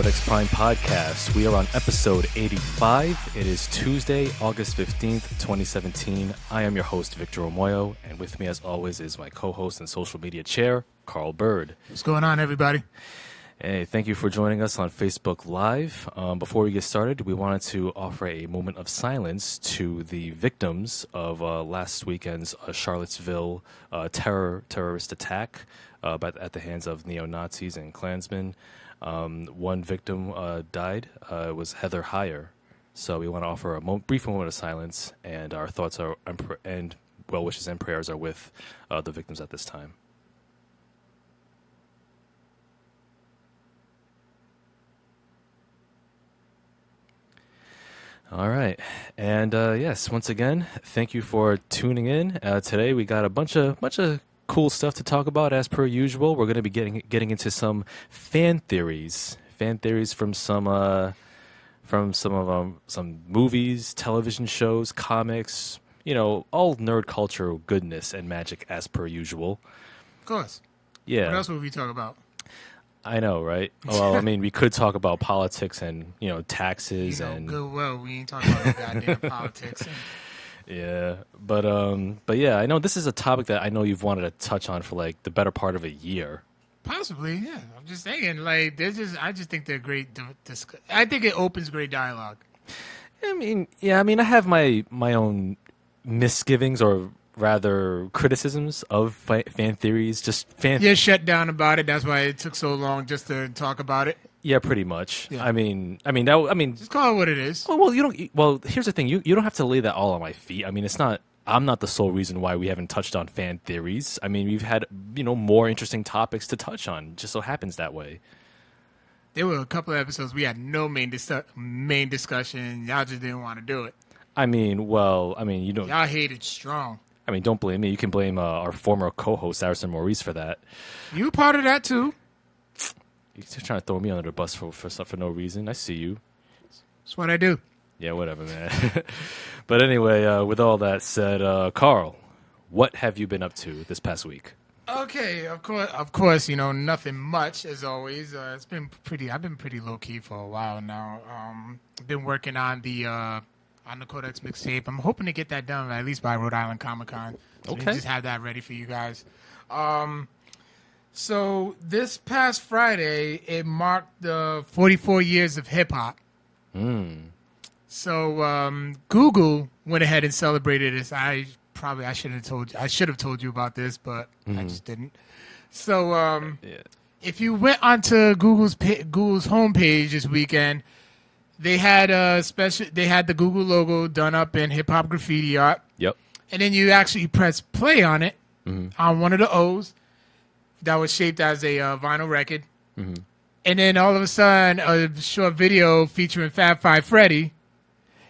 Codex Prime podcast. We are on episode 85. It is Tuesday, August 15th, 2017. I am your host, Victor Omoayo, and with me, as always, is my co host and social media chair, Carl Byrd. What's going on, everybody? Hey, thank you for joining us on Facebook Live. Um, before we get started, we wanted to offer a moment of silence to the victims of uh, last weekend's uh, Charlottesville uh, terror terrorist attack uh, by, at the hands of neo Nazis and Klansmen. Um, one victim uh, died. Uh, it was Heather Heyer. So we want to offer a mo- brief moment of silence, and our thoughts are and, well wishes and prayers are with the victims at this time. All right, and uh, yes, once again, thank you for tuning in. Uh, today we got a bunch of bunch of cool stuff to talk about, as per usual. We're going to be getting getting into some fan theories, fan theories from some uh, from some of um, some movies, television shows, comics. You know, all nerd culture goodness and magic, as per usual. Of course. Yeah. What else would we talk about? I know, right? Well, I mean, we could talk about politics and you know taxes You know, and good well, we ain't talking about goddamn politics. yeah, but um, but yeah, I know this is a topic that I know you've wanted to touch on for like the better part of a year. Possibly, yeah. I'm just saying, like, there's just, I just think they're great. di- Disc- I think it opens great dialogue. I mean, yeah, I mean, I have my my own misgivings or rather criticisms of fa- fan theories. Just fan, You're shut down about it. That's why it took so long just to talk about it. Yeah, pretty much. Yeah. I mean, I mean, that, I mean, Just call it what it is. Well, well, you don't. Well, here's the thing. You you don't have to lay that all on my feet. I mean, it's not. I'm not the sole reason why we haven't touched on fan theories. I mean, we've had you know more interesting topics to touch on. Just so happens that way. There were a couple of episodes we had no main dis- main discussion. Y'all just didn't want to do it. I mean, well, I mean, you don't. Y'all hated strong. I mean, don't blame me. You can blame uh, our former co-host Harrison Maurice for that. You part of that too. You're just trying to throw me under the bus for for for no reason. I see you. That's what I do. Yeah, whatever, man. but anyway, uh, with all that said, uh, Carl, what have you been up to this past week? Okay, of course, of course, you know nothing much as always. Uh, it's been pretty. I've been pretty low key for a while now. Um, been working on the uh, on the Codex mixtape. I'm hoping to get that done at least by Rhode Island Comic Con. So Okay. just have that ready for you guys. Um, so this past Friday, it marked the 44 years of hip hop. So um, Google went ahead and celebrated this. I probably I should have told you. I should have told you about this, but I just didn't. So um, Yeah. if you went onto Google's Google's homepage this weekend, they had a special. They had the Google logo done up in hip hop graffiti art, Yep. and then you actually press play on it on one of the O's that was shaped as a uh, vinyl record, and then all of a sudden a short video featuring Fab Five Freddy.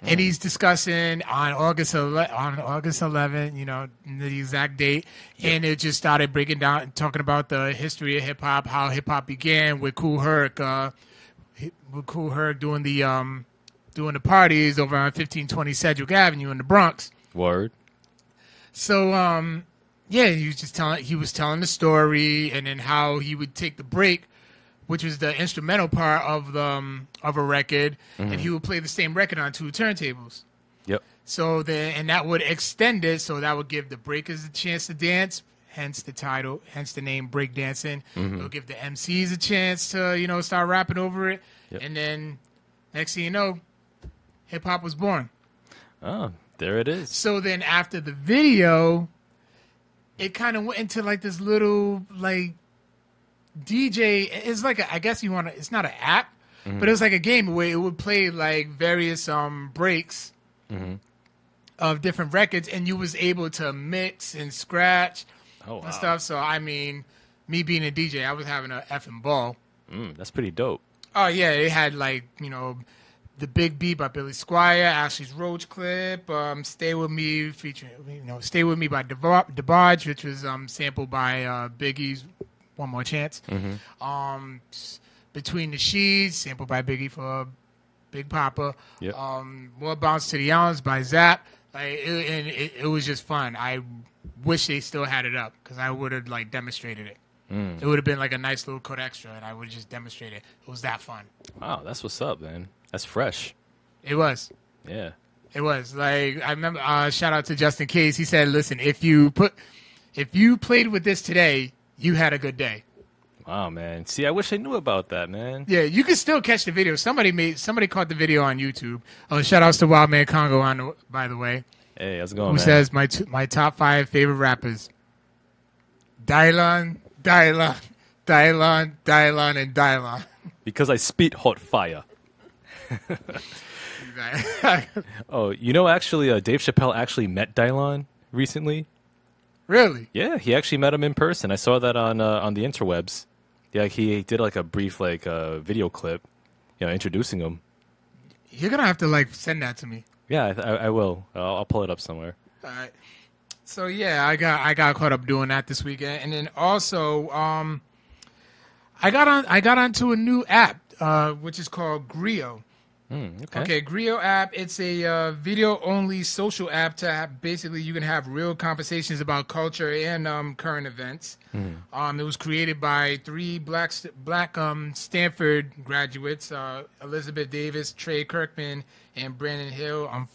And he's discussing on August 11, on August 11th, you know, the exact date, and it just started breaking down, talking about the history of hip hop, how hip hop began with Kool Herc, uh, with Kool Herc doing the um, doing the parties over on 1520 Sedgwick Avenue in the Bronx. Word. So um yeah, he was just telling he was telling the story and then how he would take the break, which was the instrumental part of the um, of a record, and mm-hmm. he would play the same record on two turntables. Yep. So then and that would extend it, so that would give the breakers a chance to dance, hence the title, hence the name breakdancing. Mm-hmm. It'll give the MCs a chance to, you know, start rapping over it. Yep. And then next thing you know, hip hop was born. Oh, there it is. So then after the video, it kind of went into like this little like DJ. It's like a, I guess you want to. It's not an app, but it was like a game where it would play like various um breaks of different records, and you was able to mix and scratch Oh, wow. and stuff. So I mean, me being a DJ, I was having a effing ball. Mm, that's pretty dope. Oh yeah, it had like you know, the Big B by Billy Squier, Ashley's Roach clip, um, Stay with Me featuring you know, Stay with Me by Debar- DeBarge, which was um sampled by uh, Biggie's One More Chance. Um, Between the Sheets, sampled by Biggie for Big Poppa. Yep. Um, More Bounce to the Islands by Zapp. Like, it, and it, it was just fun. I wish they still had it up because I would have like demonstrated it. It would have been like a nice little code extra, and I would have just demonstrated. It. It was that fun. Wow, that's what's up, man. That's fresh. It was. Yeah. It was like I remember. Uh, shout out to Justin Case. He said, "Listen, if you put, if you played with this today, you had a good day. Wow, man. See, I wish I knew about that, man. Yeah, you can still catch the video. Somebody made somebody caught the video on YouTube. Oh, shout outs to Wild Man Congo on by the way, Hey, how's it going, who man? says my t- my top five favorite rappers: Dylon, Dylon, Dylon, Dylon, and Dylon. because I spit hot fire. Oh, you know, actually, uh, Dave Chappelle actually met Dylon recently. really? Yeah, he actually met him in person. I saw that on uh, on the interwebs. Yeah, he did like a brief like uh, video clip, you know, introducing him. You're gonna have to like send that to me. Yeah, I, I, I will. I'll, I'll pull it up somewhere. All right. So yeah, I got I got caught up doing that this weekend, and then also um, I got on I got onto a new app uh, which is called Greo. Hmm, okay. Okay, Greo app. It's a uh, video only social app to have, basically you can have real conversations about culture and um, current events. Um, it was created by three black black um, Stanford graduates: uh, Elizabeth Davis, Trey Kirkman, and Brandon Hill. Um,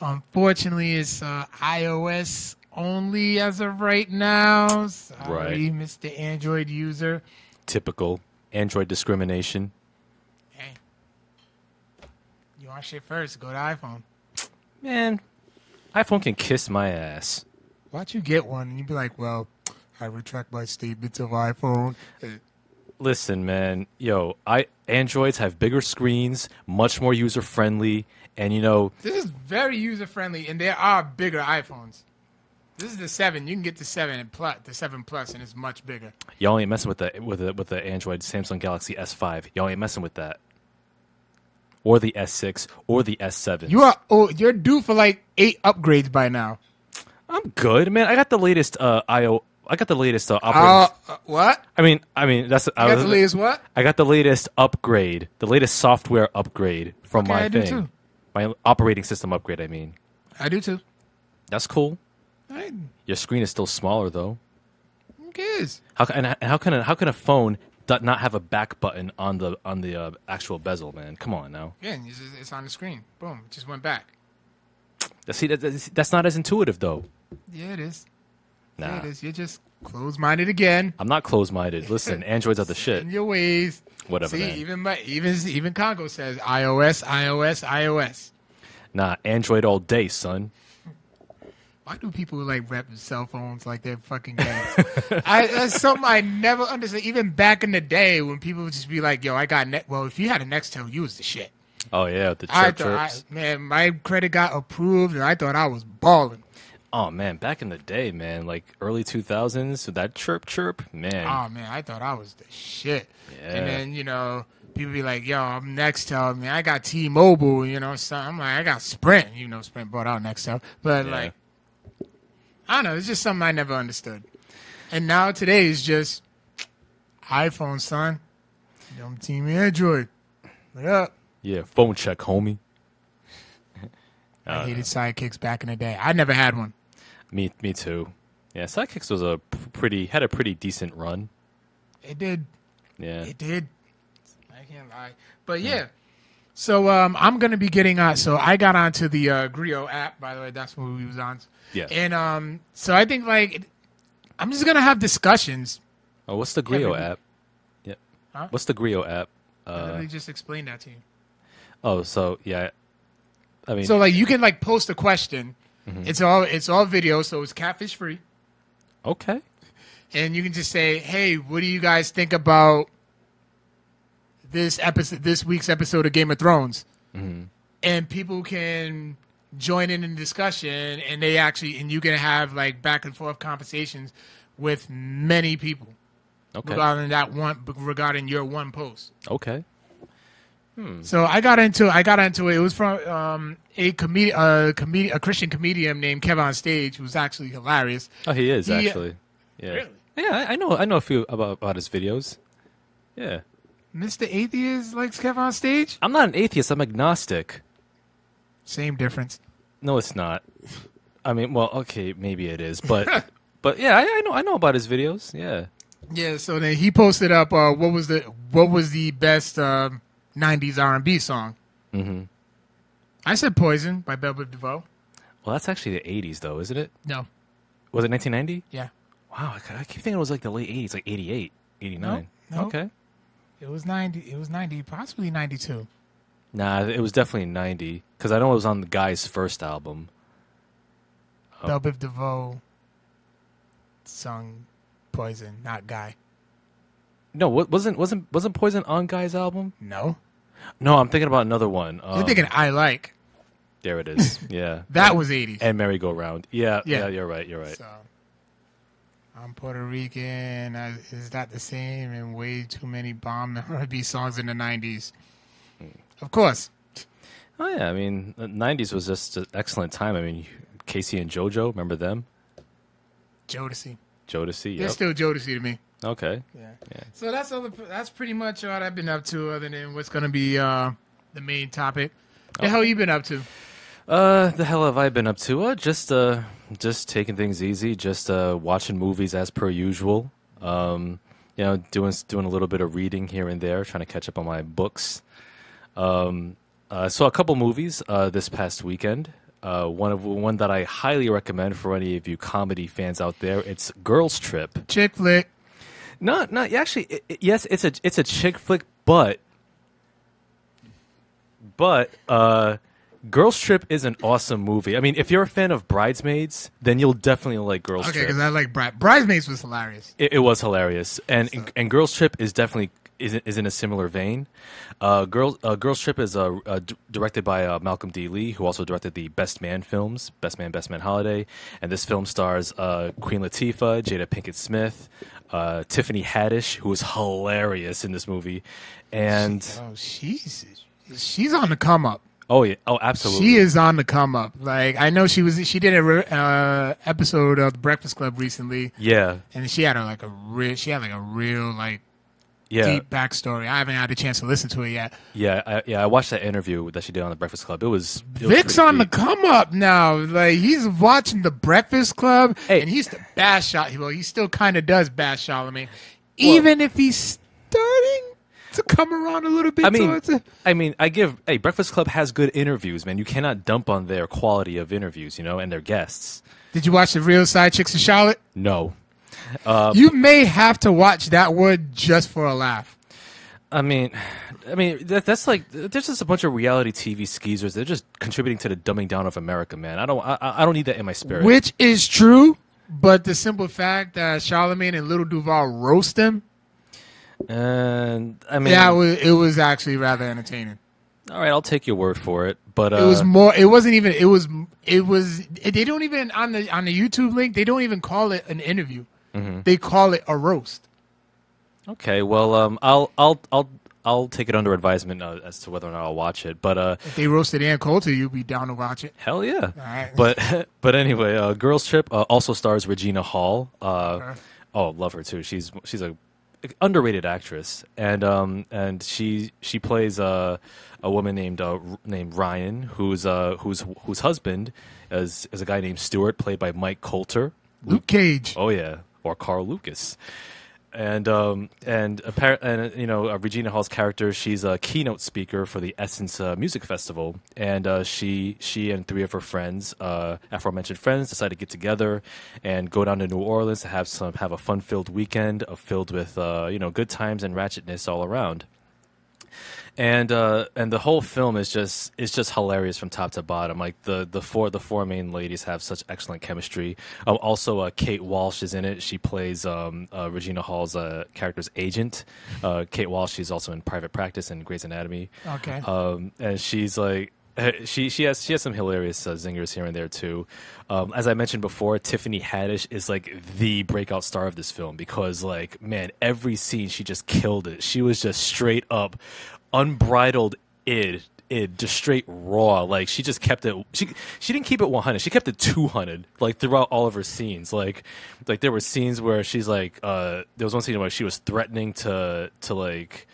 unfortunately, it's uh, iOS only as of right now. Sorry, Mr. Android user. Typical Android discrimination. Want shit first? Go to iPhone. Man, iPhone can kiss my ass. Why'd you get one? And you'd be like, well, I retract my statements of iPhone. Listen, man, yo, I Androids have bigger screens, much more user friendly, and you know, This is very user friendly, and there are bigger iPhones. This is the seven. You can get the seven and plus the seven plus, and it's much bigger. y'all ain't messing with the with the with the Android Samsung Galaxy S5. Y'all ain't messing with that. Or the S6 or the S7. You are oh, you're due for like eight upgrades by now. I'm good, man. I got the latest uh IO I got the latest uh, Uh, operating uh, what? I mean, I mean that's I, got was- the latest what? I got the latest upgrade, the latest software upgrade from Okay, my I do thing. too. My operating system upgrade, I mean. I do too. That's cool. I, Your screen is still smaller though. who cares? How and how can a, how can a phone not have a back button on the on the uh, actual bezel, man? Come on now. Yeah, it's, it's on the screen. Boom, it just went back. See, that's, that's not as intuitive though. Yeah, it is. Yeah, Nah, it is. You're just closed-minded again I'm not closed minded. Listen, Androids are the shit. in your ways. Whatever. See, man. even my, even even Congo says iOS, iOS, iOS. Nah, Android all day, son. Why do people like rep cell phones like they're fucking gangs? I, that's something I never understood. Even back in the day when people would just be like, "Yo, I got net." Well, if you had a Nextel, you was the shit. Oh yeah, the I chirp thought, I, man, my credit got approved, and I thought I was balling. Oh man, back in the day, man, like early 2000s, so that chirp chirp, man. Oh man, I thought I was the shit. Yeah. And then you know, people be like, "Yo, I'm Nextel." Man, I got T-Mobile. You know, so I'm like, I got Sprint. You know, Sprint bought out Nextel, but Yeah. like, I don't know. It's just something I never understood. And now today is just iPhone, son. I'm Team Android. What up? Yeah, phone check, homie. I hated sidekicks back in the day. I never had one. Me, me too. Yeah, Sidekicks was a pretty had a pretty decent run. It did. Yeah, It did. I can't lie. But yeah. So um, I'm gonna be getting on. So I got onto the uh, Greo app. By the way, that's what we was on. yeah. And um, so I think like I'm just gonna have discussions. oh, what's the Greo Yeah, app? Yeah. Huh? What's the Greo app? I Uh, literally just explain that to you. oh, so yeah. I mean, So like you can like post a question. Mm-hmm. It's all it's all video, so it's catfish free. okay. and you can just say, "Hey, what do you guys think about this episode, this week's episode of Game of Thrones?" Mm-hmm. And people can join in in discussion, and they actually, and you can have like back and forth conversations with many people Okay. regarding that one, regarding your one post. Okay. So I got into I got into it. It was from um, a comedian, uh, comedian, a Christian comedian named Kevin on stage, who was actually hilarious. Oh, he is He- actually. Yeah. Really? Yeah, I, I know. I know a few about about his videos. Yeah. Mr. Atheist likes Kevin on stage. I'm not an atheist. I'm agnostic. Same difference. No, it's not. I mean, well, okay, maybe it is, but but yeah, I, I know I know about his videos. Yeah. Yeah, so then he posted up uh, what was the what was the best um '90s R&B song. Mm-hmm. I said "Poison" by Belle DeVoe. Well, that's actually the '80s, though, isn't it? No, Was it 1990? yeah, Wow, I, I keep thinking it was like the late '80s, like '88, '89. No, no. Okay. It was '90. It was '90, possibly '92. Nah, it was definitely '90 because I know it was on the guy's first album. Bell Biv DeVoe sung "Poison," not Guy. No, wasn't wasn't wasn't Poison on Guy's album? No, No, I'm thinking about another one. Um, you're thinking "I Like." there it is. Yeah, That was '80s. and Merry Go Round. Yeah, yeah, Yeah. you're right. You're right. So, I'm Puerto Rican. Is that the same? And way too many bomb R&B songs in the '90s. Of course, Oh yeah, I mean, the '90s was just an excellent time. I mean, K-Ci and JoJo, remember them? Jodeci. Jodeci. They're Yep. still Jodeci to me. Okay. Yeah. Yeah. So that's all. The, that's pretty much all I've been up to, other than what's going to be uh, the main topic. The hell you been up to? Uh, the hell have I been up to? Uh, just uh, just taking things easy. Just uh, watching movies as per usual. Um, you know, doing doing a little bit of reading here and there, trying to catch up on my books. Um, uh, saw a couple movies uh, this past weekend. Uh, one of one that I highly recommend for any of you comedy fans out there. It's Girls Trip. Chick flick. No, no, actually, it, it- yes, it's a it's a chick flick, but but uh, Girls Trip is an awesome movie. I mean, if you're a fan of Bridesmaids, then you'll definitely like Girls Okay, Trip. Okay, because I like Bride. Bridesmaids was hilarious. It, it was hilarious, and and Girls Trip is definitely is, is in a similar vein. Uh, Girls uh, Girls Trip is uh, uh, d- directed by uh, Malcolm D. Lee, who also directed the Best Man films, Best Man, Best Man Holiday, and this film stars uh, Queen Latifah, Jada Pinkett Smith, uh, Tiffany Haddish, who is hilarious in this movie, and Oh, she's she's on the come up. Oh yeah, oh absolutely, She is on the come up. Like I know she was. She did a re- uh, episode of the Breakfast Club recently, yeah, and she had a, like a real. She had like a real like yeah. deep backstory. I haven't had a chance to listen to it yet. Yeah, I, yeah, I watched that interview that she did on the Breakfast Club. It was it Vic's pretty on the come up now. Like he's watching the Breakfast Club, Hey. and he's the bash shot. Well, he still kind of does bash Charlemagne, even if he's starting to come around a little bit I mean. I mean, I give. Hey, Breakfast Club has good interviews, man. You cannot dump on their quality of interviews, you know, and their guests. Did you watch the Real Side Chicks of Charlotte? No, uh, you may have to watch that one just for a laugh. I mean, I mean that, that's like there's just a bunch of reality TV skeezers. They're just contributing to the dumbing down of America, man. I don't, I, I don't need that in my spirit. Which is true, but the simple fact that Charlemagne and Lil Duval roast him, and I mean, yeah, it was, it was actually rather entertaining. all right, I'll take your word for it. But uh, It was more. It wasn't even. It was. It was. They don't even on the on the YouTube link. They don't even call it an interview. Mm-hmm. They call it a roast. okay. Well, um, I'll, I'll, I'll, I'll take it under advisement uh, as to whether or not I'll watch it. But uh, If they roasted Ann Coulter, you'd be down to watch it. Hell yeah! right. But but anyway, uh, Girls Trip uh, also stars Regina Hall. Uh, Okay. Oh, love her too. She's she's a underrated actress, and um and she she plays uh, a woman named uh, named Ryan, who's uh whose whose husband is is a guy named Stuart, played by Mike Colter. Luke Cage. Oh yeah, or Carl Lucas. And um and appar- and you know uh, Regina Hall's character, she's a keynote speaker for the Essence uh, Music Festival, and uh, she she and three of her friends, uh, aforementioned friends, decide to get together and go down to New Orleans to have some have a fun filled weekend, uh, filled with uh, you know good times and ratchetness all around and uh, and the whole film is just is just hilarious from top to bottom. Like the the four the four main ladies have such excellent chemistry. Um, also, uh, Kate Walsh is in it. She plays um, uh, Regina Hall's uh, character's agent. Uh, Kate Walsh. She's also in Private Practice and Grey's Anatomy. Okay. Um, and she's like. uh, She she has she has some hilarious uh, zingers here and there too. Um, as I mentioned before, Tiffany Haddish is like the breakout star of this film because like man, every scene she just killed it. She was just straight up unbridled id id just straight raw like she just kept it she she didn't keep it 100 she kept it 200 like throughout all of her scenes like like there were scenes where she's like uh there was one scene where she was threatening to to like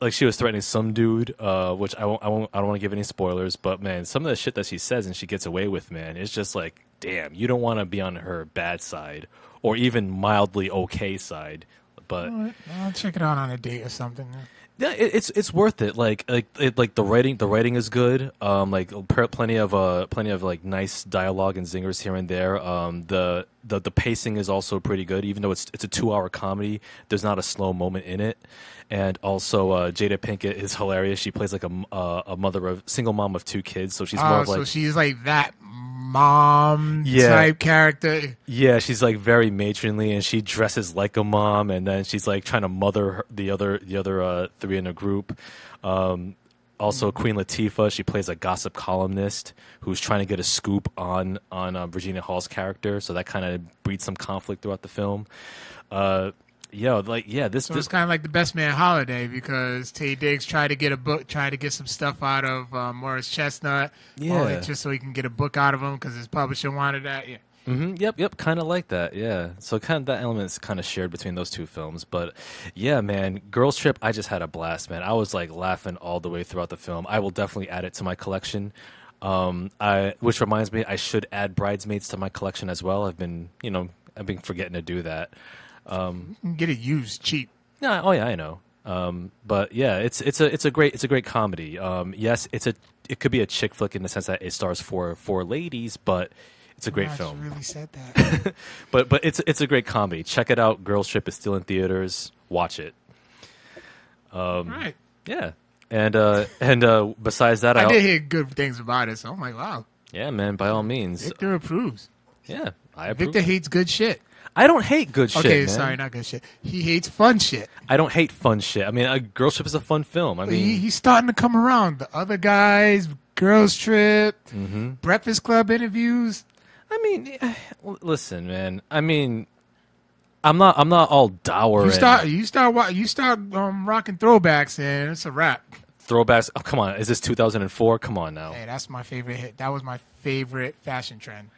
like she was threatening some dude, uh, which I won't, I won't, I don't want to give any spoilers, but man, some of the shit that she says and she gets away with, man, it's just like, damn, you don't want to be on her bad side or even mildly okay side. But I'll check it out on a date or something. Yeah, it, it's it's worth it. Like like it, like the writing the writing is good. Um, like plenty of uh plenty of like nice dialogue and zingers here and there. Um, the the the pacing is also pretty good. Even though it's it's a two hour comedy, there's not a slow moment in it. And also, uh, Jada Pinkett is hilarious. She plays like a uh, a mother of single mom of two kids, so she's more Oh, of like so she's like that mom Yeah. type character. Yeah, she's like very matronly, and she dresses like a mom, and then she's like trying to mother her, the other the other uh, three in the group. Um, also, Queen Latifah, she plays a gossip columnist who's trying to get a scoop on on uh, Regina Hall's character, so that kind of breeds some conflict throughout the film. Uh, yeah, like yeah, this So this it's kind of like the Best Man Holiday because Taye Diggs tried to get a book, tried to get some stuff out of uh, Morris Chestnut, Yeah. just so he can get a book out of him because his publisher wanted that. Yeah. hmm Yep, yep, kind of like that. Yeah. So kind of that element is kind of shared between those two films. But yeah, man, Girls Trip, I just had a blast, man. I was like laughing all the way throughout the film. I will definitely add it to my collection. Um, I which reminds me, I should add Bridesmaids to my collection as well. I've been, you know, I've been forgetting to do that. You can get it used cheap. Yeah, oh yeah, I know. Um, but yeah, it's it's a it's a great it's a great comedy. Um, yes, it's a it could be a chick flick in the sense that it stars for for ladies, but it's a great Gosh, film. really said that. but but it's it's a great comedy. Check it out. Girls Trip is still in theaters. Watch it. Um, right. Yeah, and uh, and uh, besides that, I, I al- did hear good things about it, so I'm like, wow, yeah, man. By all means, Victor approves. yeah, I approve. Victor hates good shit. I don't hate good shit. okay, man. sorry, not good shit. He hates fun shit. I don't hate fun shit. I mean, a Girls Trip is a fun film. I he, mean, he's starting to come around. The other guys, girls trip, Mm-hmm. Breakfast Club interviews. I mean, eh, listen, man. I mean, I'm not I'm not all dour. You and start, you start, you start um, rocking throwbacks, and it's a wrap. throwbacks. Oh, come on, is this 2004? Come on now. Hey, that's my favorite hit. That was my favorite fashion trend.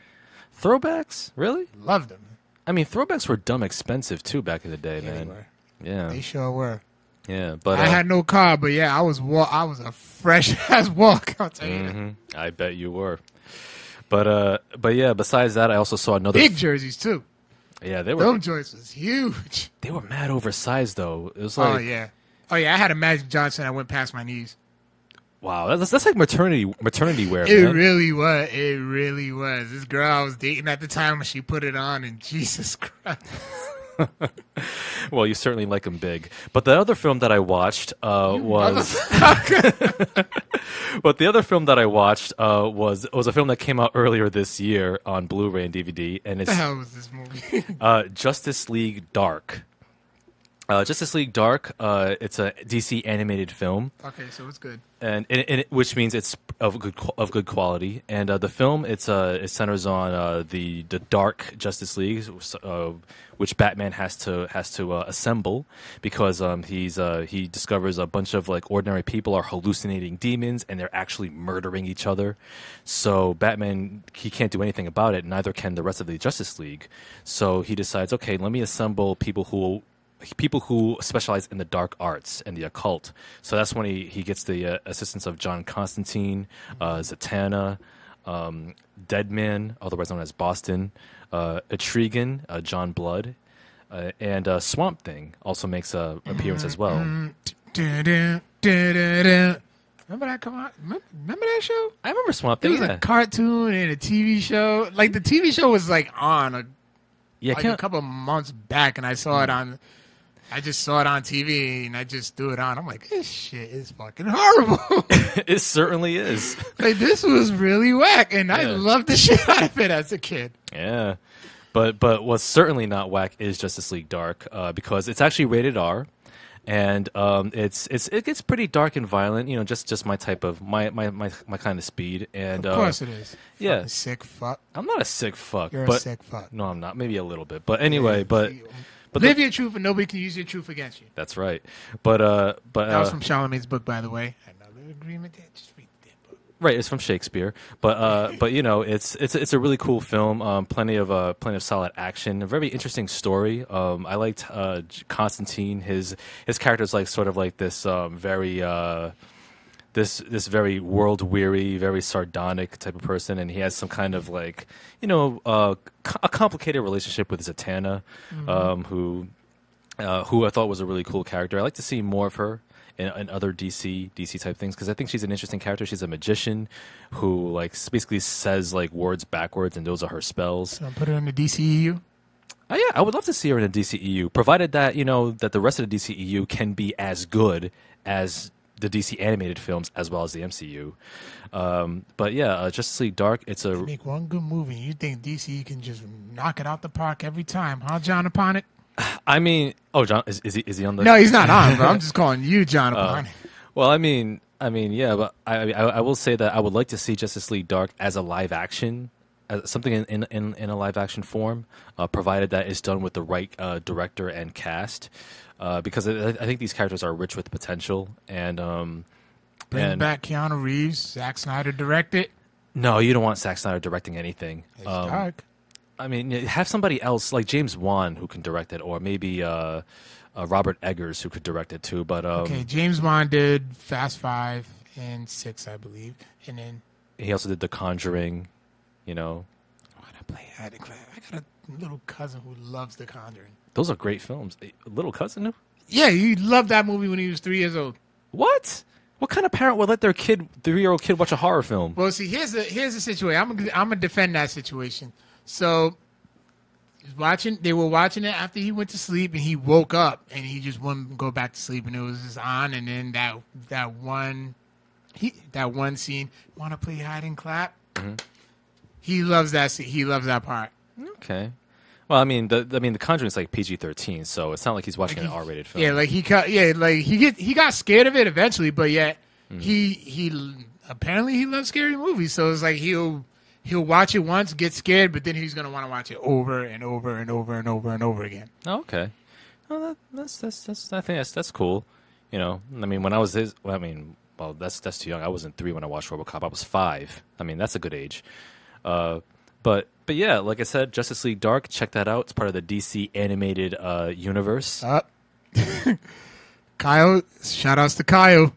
Throwbacks, really? Loved them. I mean, throwbacks were dumb expensive too back in the day, Yeah, they man. were. Yeah, They sure were. yeah. But I uh, had no car, but yeah, I was wa- I was a fresh ass walk. I'll tell you. mhm, I bet you were. But uh, but yeah. Besides that, I also saw another. Big jerseys too. yeah, they were Those joints was huge. they were mad oversized though. It was like oh yeah. Oh yeah, I had a Magic Johnson. I went past my knees. Wow, that's that's like maternity maternity wear, It man. really was. It really was. This girl I was dating at the time, she put it on, and Jesus Christ. well, you certainly like them big. But the other film that I watched uh, was. but the other film that I watched uh, was was a film that came out earlier this year on Blu-ray and DVD, and What it's the hell was this movie? uh, Justice League Dark. Uh, Justice League Dark. Uh, it's a DC animated film, okay, so it's good. and, and, and it, which means it's of good of good quality. And uh, the film it's uh, it centers on uh, the the Dark Justice League, uh, which Batman has to has to uh, assemble because um, he's uh, he discovers a bunch of like ordinary people are hallucinating demons and they're actually murdering each other. So Batman he can't do anything about it. Neither can the rest of the Justice League. So he decides, okay, let me assemble people who people who specialize in the dark arts and the occult. So that's when he, he gets the uh, assistance of John Constantine, uh, Zatanna, um, Deadman, otherwise known as Boston, uh, Etrigan, uh, John Blood, uh, and uh, Swamp Thing also makes a appearance as well. Remember that? Come on, remember that show? I remember Swamp Thing. It was Yeah, a cartoon and a TV show. Like the TV show was like on a, yeah. like a couple months back, and I saw it on. I just saw it on TV and I just threw it on. I'm like, this shit is fucking horrible. it certainly is. like this was really whack, and I loved the shit out of it as a kid. Yeah, but but what's certainly not whack is Justice League Dark uh, because it's actually rated R, and um, it's it's it gets pretty dark and violent. You know, just just my type of my my my, my kind of speed. And Of uh, course it is. yeah. Fucking sick fuck. I'm not a sick fuck, You're but a sick fuck. no, I'm not. Maybe a little bit, but anyway, but but live the- your truth, and nobody can use your truth against you. that's right. But uh, but That was uh, from Charlemagne's book, by the way. Another agreement there. Just read the damn book. Right, it's from Shakespeare, but uh, but you know, it's it's it's a really cool film. Um, plenty of uh, plenty of solid action. A very interesting story. Um, I liked uh, Constantine. His his character's like sort of like this um, very uh, this this very world weary, very sardonic type of person, and he has some kind of like you know uh, a complicated relationship with Zatanna, um, who uh, who I thought was a really cool character. I like to see more of her in, in other DC DC type things because I think she's an interesting character. She's a magician who like basically says like words backwards, and those are her spells. So put her in the DCEU. Oh, yeah, I would love to see her in a DCEU, provided that you know that the rest of the DCEU can be as good as the DC animated films as well as the MCU. Um, but yeah, uh, Justice League Dark. It's a Make one good movie. You think DC can just knock it out the park every time, huh, John Aponic? I mean, oh, John is, is he is he on the? No, he's not on, bro. I'm just calling you John Aponic. Well, I mean, I mean, yeah, but I, I, I will say that I would like to see Justice League Dark as a live action, as something in in, in, in a live action form, uh, provided that it's done with the right uh, director and cast, uh, because I, I think these characters are rich with potential. And um, Bring and back Keanu Reeves. Zack Snyder directed. no, you don't want Zack Snyder directing anything. It's Um, dark. I mean, have somebody else like James Wan who can direct it, or maybe uh, uh, Robert Eggers who could direct it too. But um, Okay, James Wan did Fast Five and Six, I believe, and then he also did The Conjuring. You know, did I play hide? I got a little cousin who loves The Conjuring. Those are great films. A Little cousin. Yeah, he loved that movie when he was three years old. What? What kind of parent would let their kid, three-year-old kid, watch a horror film? Well, see, here's the here's the situation. I'm gonna, I'm gonna defend that situation. So, watching. They were watching it after he went to sleep, and he woke up, and he just wouldn't go back to sleep, and it was just on. And then that that one, he that one scene. Want to play hide and clap? Mm-hmm. He loves that. He loves that part. Okay. Well, I mean, the I mean, The Conjuring is like PG-13, so it's not like he's watching an Like he- R-rated film. Yeah, like he cut. Yeah, like he get he got scared of it eventually, but yet Mm-hmm. he he apparently he loves scary movies. So it's like he'll he'll watch it once, get scared, but then he's gonna want to watch it over and over and over and over and over again. Oh, okay. Oh, that, that's that's that's. I think that's that's cool. You know, I mean, when I was his, well, I mean, well, that's that's too young. I wasn't three when I watched RoboCop. I was five. I mean, that's a good age. Uh, but but yeah, like I said, Justice League Dark. Check that out. It's part of the DC animated uh, universe. Up. Kyle, shout outs to Kyle.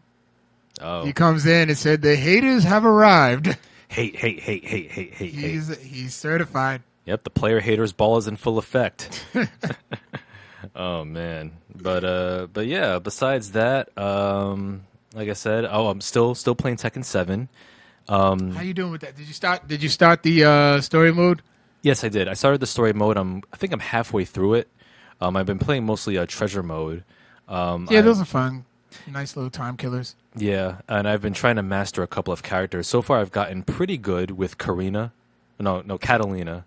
Oh, He comes in and said the haters have arrived. hate, hate, hate, hate, hate, hate, hate. He's he's certified. Yep, the player haters ball is in full effect. oh man, but uh, but yeah. Besides that, um, like I said, oh, I'm still still playing Tekken Seven. Um, How you doing with that? Did you start? Did you start the uh, story mode? yes, I did. I started the story mode. I'm I think I'm halfway through it. Um, I've been playing mostly uh, treasure mode. Um, Yeah, I- those are fun. Nice little time killers. yeah, and I've been trying to master a couple of characters. So far, I've gotten pretty good with Karina. No, no, Catalina.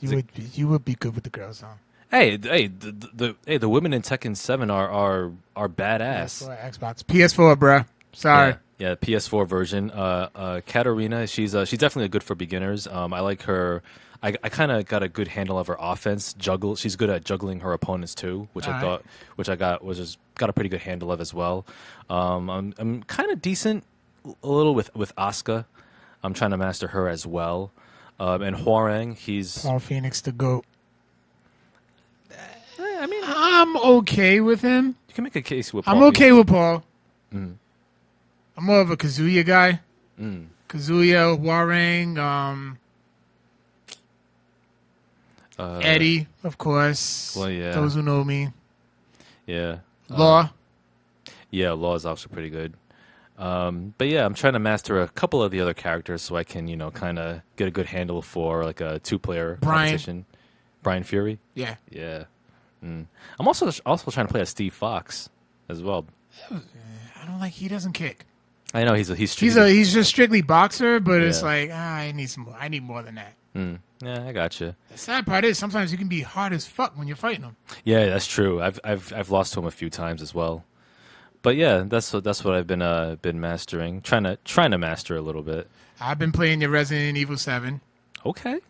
You would be, you would be good with the girls, huh? Hey, hey, the, the, the hey, the women in Tekken Seven are are are badass. PS4, Xbox, PS4, bruh. Sorry. Yeah, yeah, PS4 version. Uh, uh, Katarina, she's uh, she's definitely good for beginners. Um, I like her. I, I kind of got a good handle of her offense. Juggle. She's good at juggling her opponents too, which I Alright. thought, which I got was just got a pretty good handle of as well. Um, I'm I'm kind of decent a little with with Asuka. I'm trying to master her as well. Um, and Hwoarang, he's. Paul Phoenix the goat. eh, I mean, I'm okay with him. you can make a case with. I'm Paul okay with Paul. Mm. I'm more of a Kazuya guy. Mm. Kazuya, Hwoarang, um, Uh, Eddie, of course. well, yeah. Those who know me. Yeah. Law. Yeah, Law is also pretty good. Um, but yeah, I'm trying to master a couple of the other characters so I can, you know, kind of get a good handle for like a two-player Brian. competition. Brian Fury. yeah. Yeah. Mm. I'm also also trying to play as Steve Fox as well. I don't like. He doesn't kick. I know he's a, he's He's a he's just strictly boxer, but it's like ah, I need some more. I need more than that. Mm. Yeah, I got you. The sad part is sometimes you can be hard as fuck when you're fighting him. Yeah, that's true. I've I've I've lost to him a few times as well. But yeah, that's what that's what I've been uh been mastering, trying to trying to master a little bit. I've been playing the Resident Evil Seven. Okay.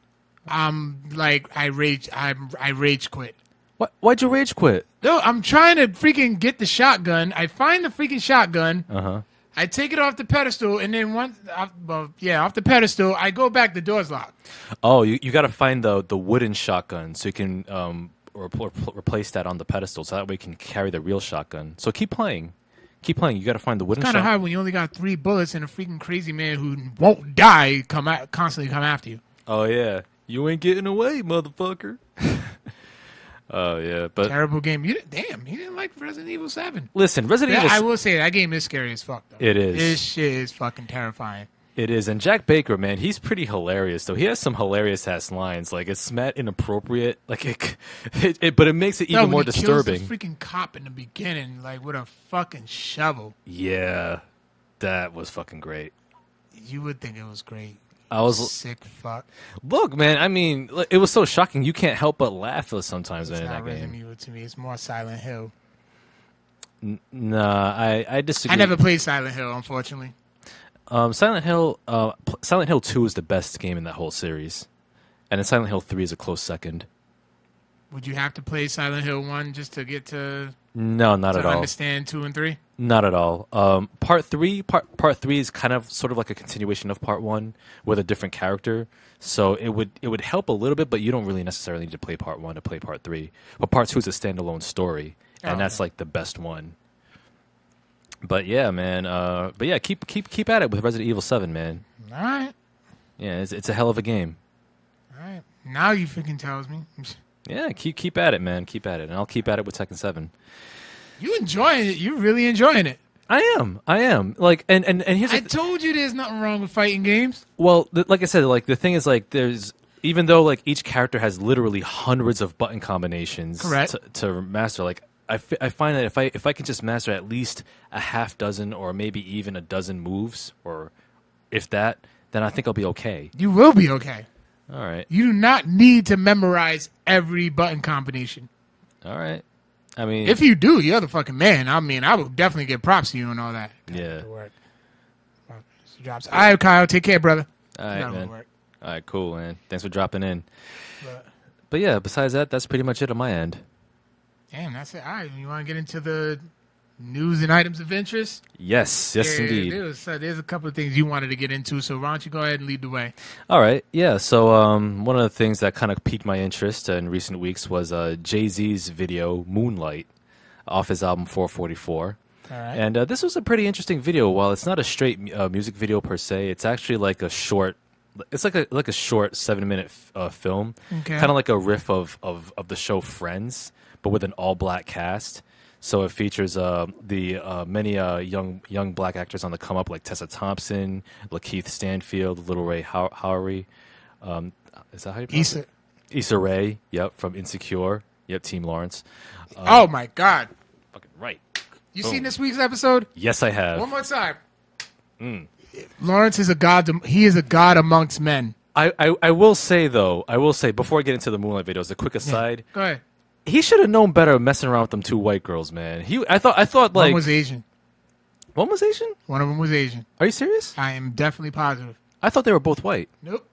I'm like I rage. I I rage quit. What? Why'd you rage quit? No, I'm trying to freaking get the shotgun. I find the freaking shotgun. Uh huh. I take it off the pedestal, and then once, off, well, yeah, off the pedestal, I go back. The door's locked. Oh, you, you got to find the the wooden shotgun so you can um re- re- replace that on the pedestal, so that way you can carry the real shotgun. So keep playing, keep playing. You got to find the wooden It's Kind of hard when you only got three bullets and a freaking crazy man who won't die come out, constantly come after you. Oh yeah, you ain't getting away, motherfucker. Oh yeah, but Terrible game. You didn't, damn, you didn't like Resident Evil Seven. listen, Resident Yeah, Evil. I will say that game is scary as fuck. Though. It is. This shit is fucking terrifying. It is, and Jack Baker, man, he's pretty hilarious. Though he has some hilarious ass lines. Like it's mad inappropriate. Like it, it, it but it makes it No, even when more he disturbing. the freaking cop in the beginning, like with a fucking shovel. yeah, that was fucking great. You would think it was great. I was Sick fuck. look, man. I mean, it was so shocking. You can't help but laugh sometimes It's man, in not that Resident game. Evil to me. It's more Silent Hill. Nah, I I disagree. I never played Silent Hill, unfortunately. Um, Silent Hill, uh, P- Silent Hill Two is the best game in that whole series, and then Silent Hill Three is a close second. Would you have to play Silent Hill one just to get to, No, not to at all. To understand two and three? Not at all. Um, part three, part part three is kind of sort of like a continuation of part one with a different character. So it would it would help a little bit, but you don't really necessarily need to play part one to play part three. But part two is a standalone story, and Oh, that's okay. like the best one. But yeah, man. Uh, but yeah, keep keep keep at it with Resident Evil Seven, man. All right, Yeah, it's it's a hell of a game. all right. Now you freaking tells me Yeah, keep keep at it, man. Keep at it, and I'll keep at it with Tekken Seven. you enjoying it. You really enjoying it. I am, I am. Like, and and and here's I told you there's nothing wrong with fighting games. Well, th- like I said, like the thing is, like there's even though like each character has literally hundreds of button combinations Correct. To, to master. Like I, I find that if I if I can just master at least a half dozen or maybe even a dozen moves, or if that, then I think I'll be okay. You will be okay. All right, You do not need to memorize every button combination. all right. I mean, If you do, you're the fucking man. I mean, I would definitely give props to you and all that. Yeah. Good work. Well, she drops. All right, Kyle. Take care, brother. all right, That man. All right, cool, man. Thanks for dropping in. But, But yeah, besides that, that's pretty much it on my end. damn, that's it. All right. You want to get into the news and items of interest? Yes, yes, Yeah, indeed. There's, uh, there's a couple of things you wanted to get into, so why don't you go ahead and lead the way? All right, yeah. So um, one of the things that kind of piqued my interest in recent weeks was uh, Jay Z's video "Moonlight" off his album 444. All right. And uh, this was a pretty interesting video. While it's not a straight uh, music video per se, it's actually like a short. It's like a like a short seven minute f- uh, film, Okay. kind of like a riff of, of of the show Friends, but with an all black cast. So it features uh, the uh, many uh, young young black actors on the come up, like Tessa Thompson, Lakeith Stanfield, Lil Rel How- Howery. Um, is that how you pronounce Issa. it? Issa Rae. Yep, from Insecure. Yep, Team Lawrence. oh my God! Fucking right. You Boom. seen this week's episode? Yes, I have. One more time. Mm. Lawrence is a god. He is a god amongst men. I, I, I will say though, I will say before I get into the Moonlight videos, a quick aside. Go ahead. He should have known better messing around with them two white girls, man. He I thought I thought like one was Asian. one was Asian. One of them was Asian. Are you serious? I am definitely positive. I thought they were both white. Nope.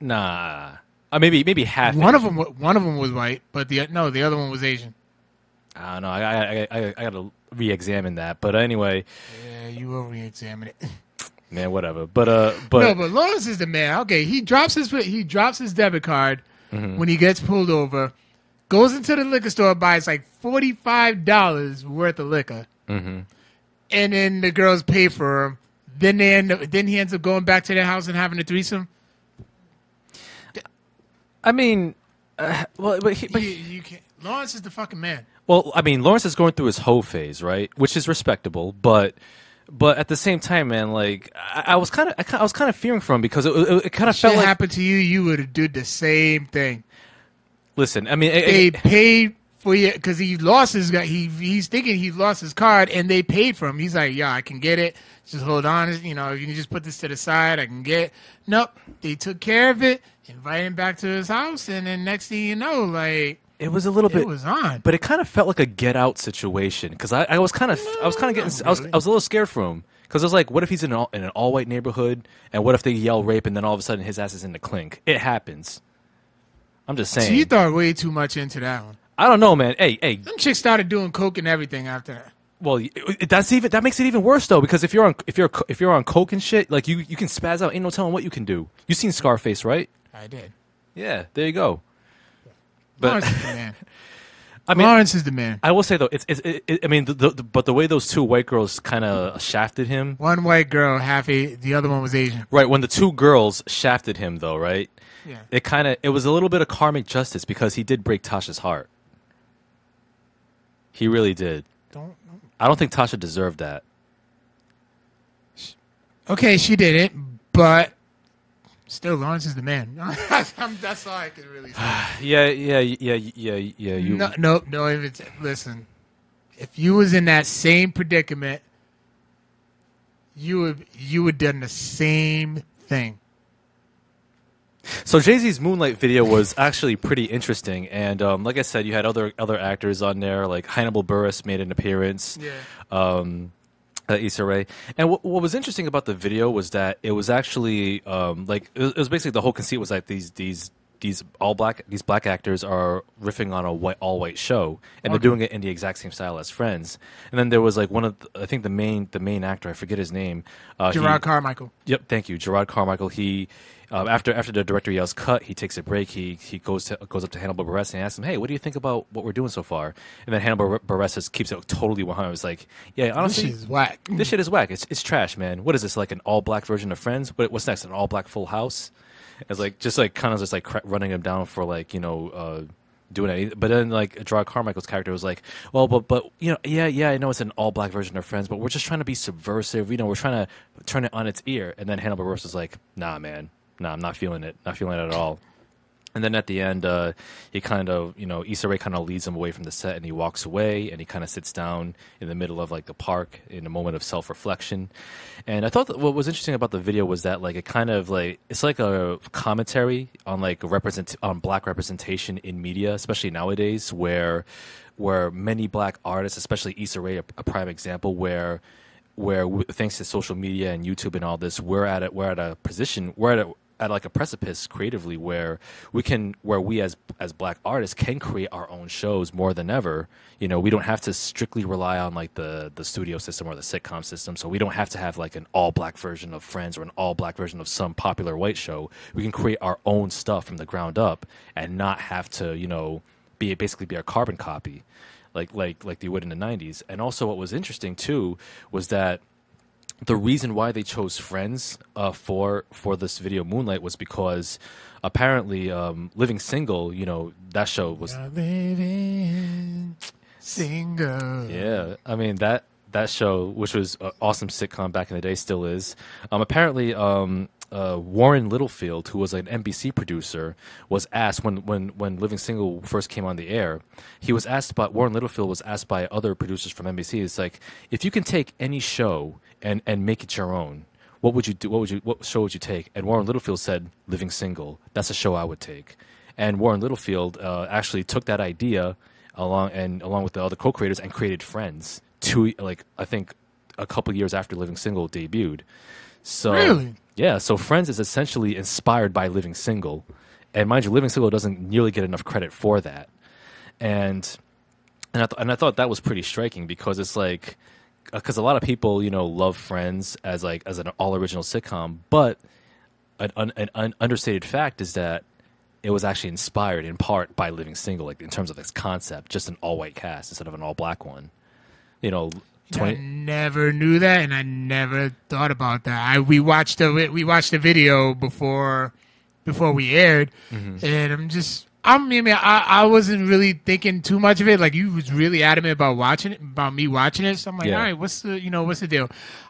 Nah, uh, maybe maybe half. One of them. One of them was white, but the no, the other one was Asian. I don't know. I I I, I, I got to re-examine that. But anyway, Yeah, you will re-examine it. man, whatever. But uh, but no, but Lawrence is the man. Okay, he drops his he drops his debit card Mm-hmm. when he gets pulled over. Goes into the liquor store, buys like forty five dollars worth of liquor, Mm-hmm. and then the girls pay for him. Then they end up, then he ends up going back to their house and having a threesome. I mean, uh, well, but, he, but You, you can't. Lawrence is the fucking man. Well, I mean, Lawrence is going through his hoe phase, right? Which is respectable, but but at the same time, man, like I, I was kind of I, was kind of fearing for him because it, it, it kind of felt like. happened to you, you would have did the same thing. Listen, I mean, it- They it- paid for you because he lost his guy. He he's thinking he lost his card, and they paid for him. He's like, "Yeah, I can get it. Just hold on. You know, you can just put this to the side. I can get." Nope. They took care of it, invited him back to his house, and then next thing you know, like it was a little it bit, was on. but it kind of felt like a get out situation because I, I was kind of I was kind of getting not I was. I was a little scared for him because I was like, what if he's in an all, in an all white neighborhood and what if they yell rape and then all of a sudden his ass is in the clink? It happens. I'm just So saying. you thought way too much into that one. I don't know, man. Hey, hey, Them chicks started doing coke and everything after that. Well, it- that's even that makes it even worse though because if you're on if you're if you're on coke and shit, like you you can spaz out. Ain't no telling what you can do. You seen Scarface, right? I did. Yeah, there you go. Lawrence But is the man. I mean, Lawrence is the man. I will say though, it's, it's it, it, I mean, the, the, but the way those two white girls kind of shafted him, One white girl, half a. The other one was Asian. right? When the two girls shafted him, though, right? Yeah. It kind of it was a little bit of karmic justice because he did break Tasha's heart. He really did. Don't. I don't think Tasha deserved that. Okay, she did it, but still, Lawrence is the man. That's all I can really say. Yeah, yeah, yeah, yeah, yeah. You, no, no, no. If it's listen, if you was in that same predicament, you would you would done the same thing. So Jay Z's Moonlight video was actually pretty interesting, and um, like I said, you had other other actors on there, like Hannibal Buress made an appearance. Yeah. um, uh, Issa Rae. And what, what was interesting about the video was that it was actually um, like it was, it was basically the whole conceit was like these these these all black these black actors are riffing on a white all white show, and they're doing it in the exact same style as Friends. And then there was like one of the, I think the main the main actor I forget his name. Uh, he- Jerrod Carmichael. Yep, thank you, Jerrod Carmichael. He uh, after after the director yells cut, he takes a break. He he goes to goes up to Hannibal Buress and asks him, "Hey, what do you think about what we're doing so far?" And then Hannibal Buress just keeps it totally 100. It's like, yeah, honestly, This shit is whack. this shit is whack. It's it's trash, man. What is this like an all black version of Friends? What, what's next? An all black Full House? It's like just like kind of just like running him down for like you know. uh Doing it, but then like Jerrod Carmichael's character was like, well, but but you know, yeah, yeah, I know it's an all black version of Friends, but we're just trying to be subversive. You know, we're trying to turn it on its ear. And then Hannibal Buress was like, nah, man, nah, I'm not feeling it, not feeling it at all. And then at the end, uh, he kind of, you know, Issa Rae kind of leads him away from the set, and he walks away, and he kind of sits down in the middle of like the park in a moment of self reflection. And I thought what was interesting about the video was that like it kind of like it's like a commentary on like represent on black representation in media, especially nowadays, where where many black artists, especially Issa Rae, a, a prime example, where where thanks to social media and YouTube and all this, we're at a, we're at a position we're at a at like a precipice creatively where we can where we as as black artists can create our own shows more than ever. You know, we don't have to strictly rely on like the the studio system or the sitcom system. So we don't have to have like an all black version of Friends or an all black version of some popular white show. We can create our own stuff from the ground up and not have to, you know, be basically be a carbon copy like like like they would in the 90s and also what was interesting too was that the reason why they chose friends uh, for for this video moonlight was because apparently um, living single you know that show was Living single. yeah i mean that that show which was an awesome sitcom back in the day still is um, apparently um, uh, Warren Littlefield, who was an NBC producer, was asked when, when, when Living Single first came on the air. He was asked by Warren Littlefield was asked by other producers from NBC. It's like if you can take any show and, and make it your own, what would you do? What would you what show would you take? And Warren Littlefield said Living Single. That's a show I would take. And Warren Littlefield uh, actually took that idea along and along with the other co-creators and created Friends. Two like I think a couple years after Living Single debuted. So Really? yeah, so Friends is essentially inspired by Living Single, and mind you, Living Single doesn't nearly get enough credit for that. And and I th- and I thought that was pretty striking because it's like because a lot of people you know love Friends as like as an all original sitcom, but an, un, an, un, understated fact is that it was actually inspired in part by Living Single, like in terms of its concept, just an all white cast instead of an all black one. You know, I twenty. never knew that, and I never thought about that. I we watched the we watched the video before before we aired, Mm-hmm. and I'm just I mean I I wasn't really thinking too much of it. Like you was really adamant about watching it, about me watching it. So I'm like, Yeah. all right, what's the you know what's the deal?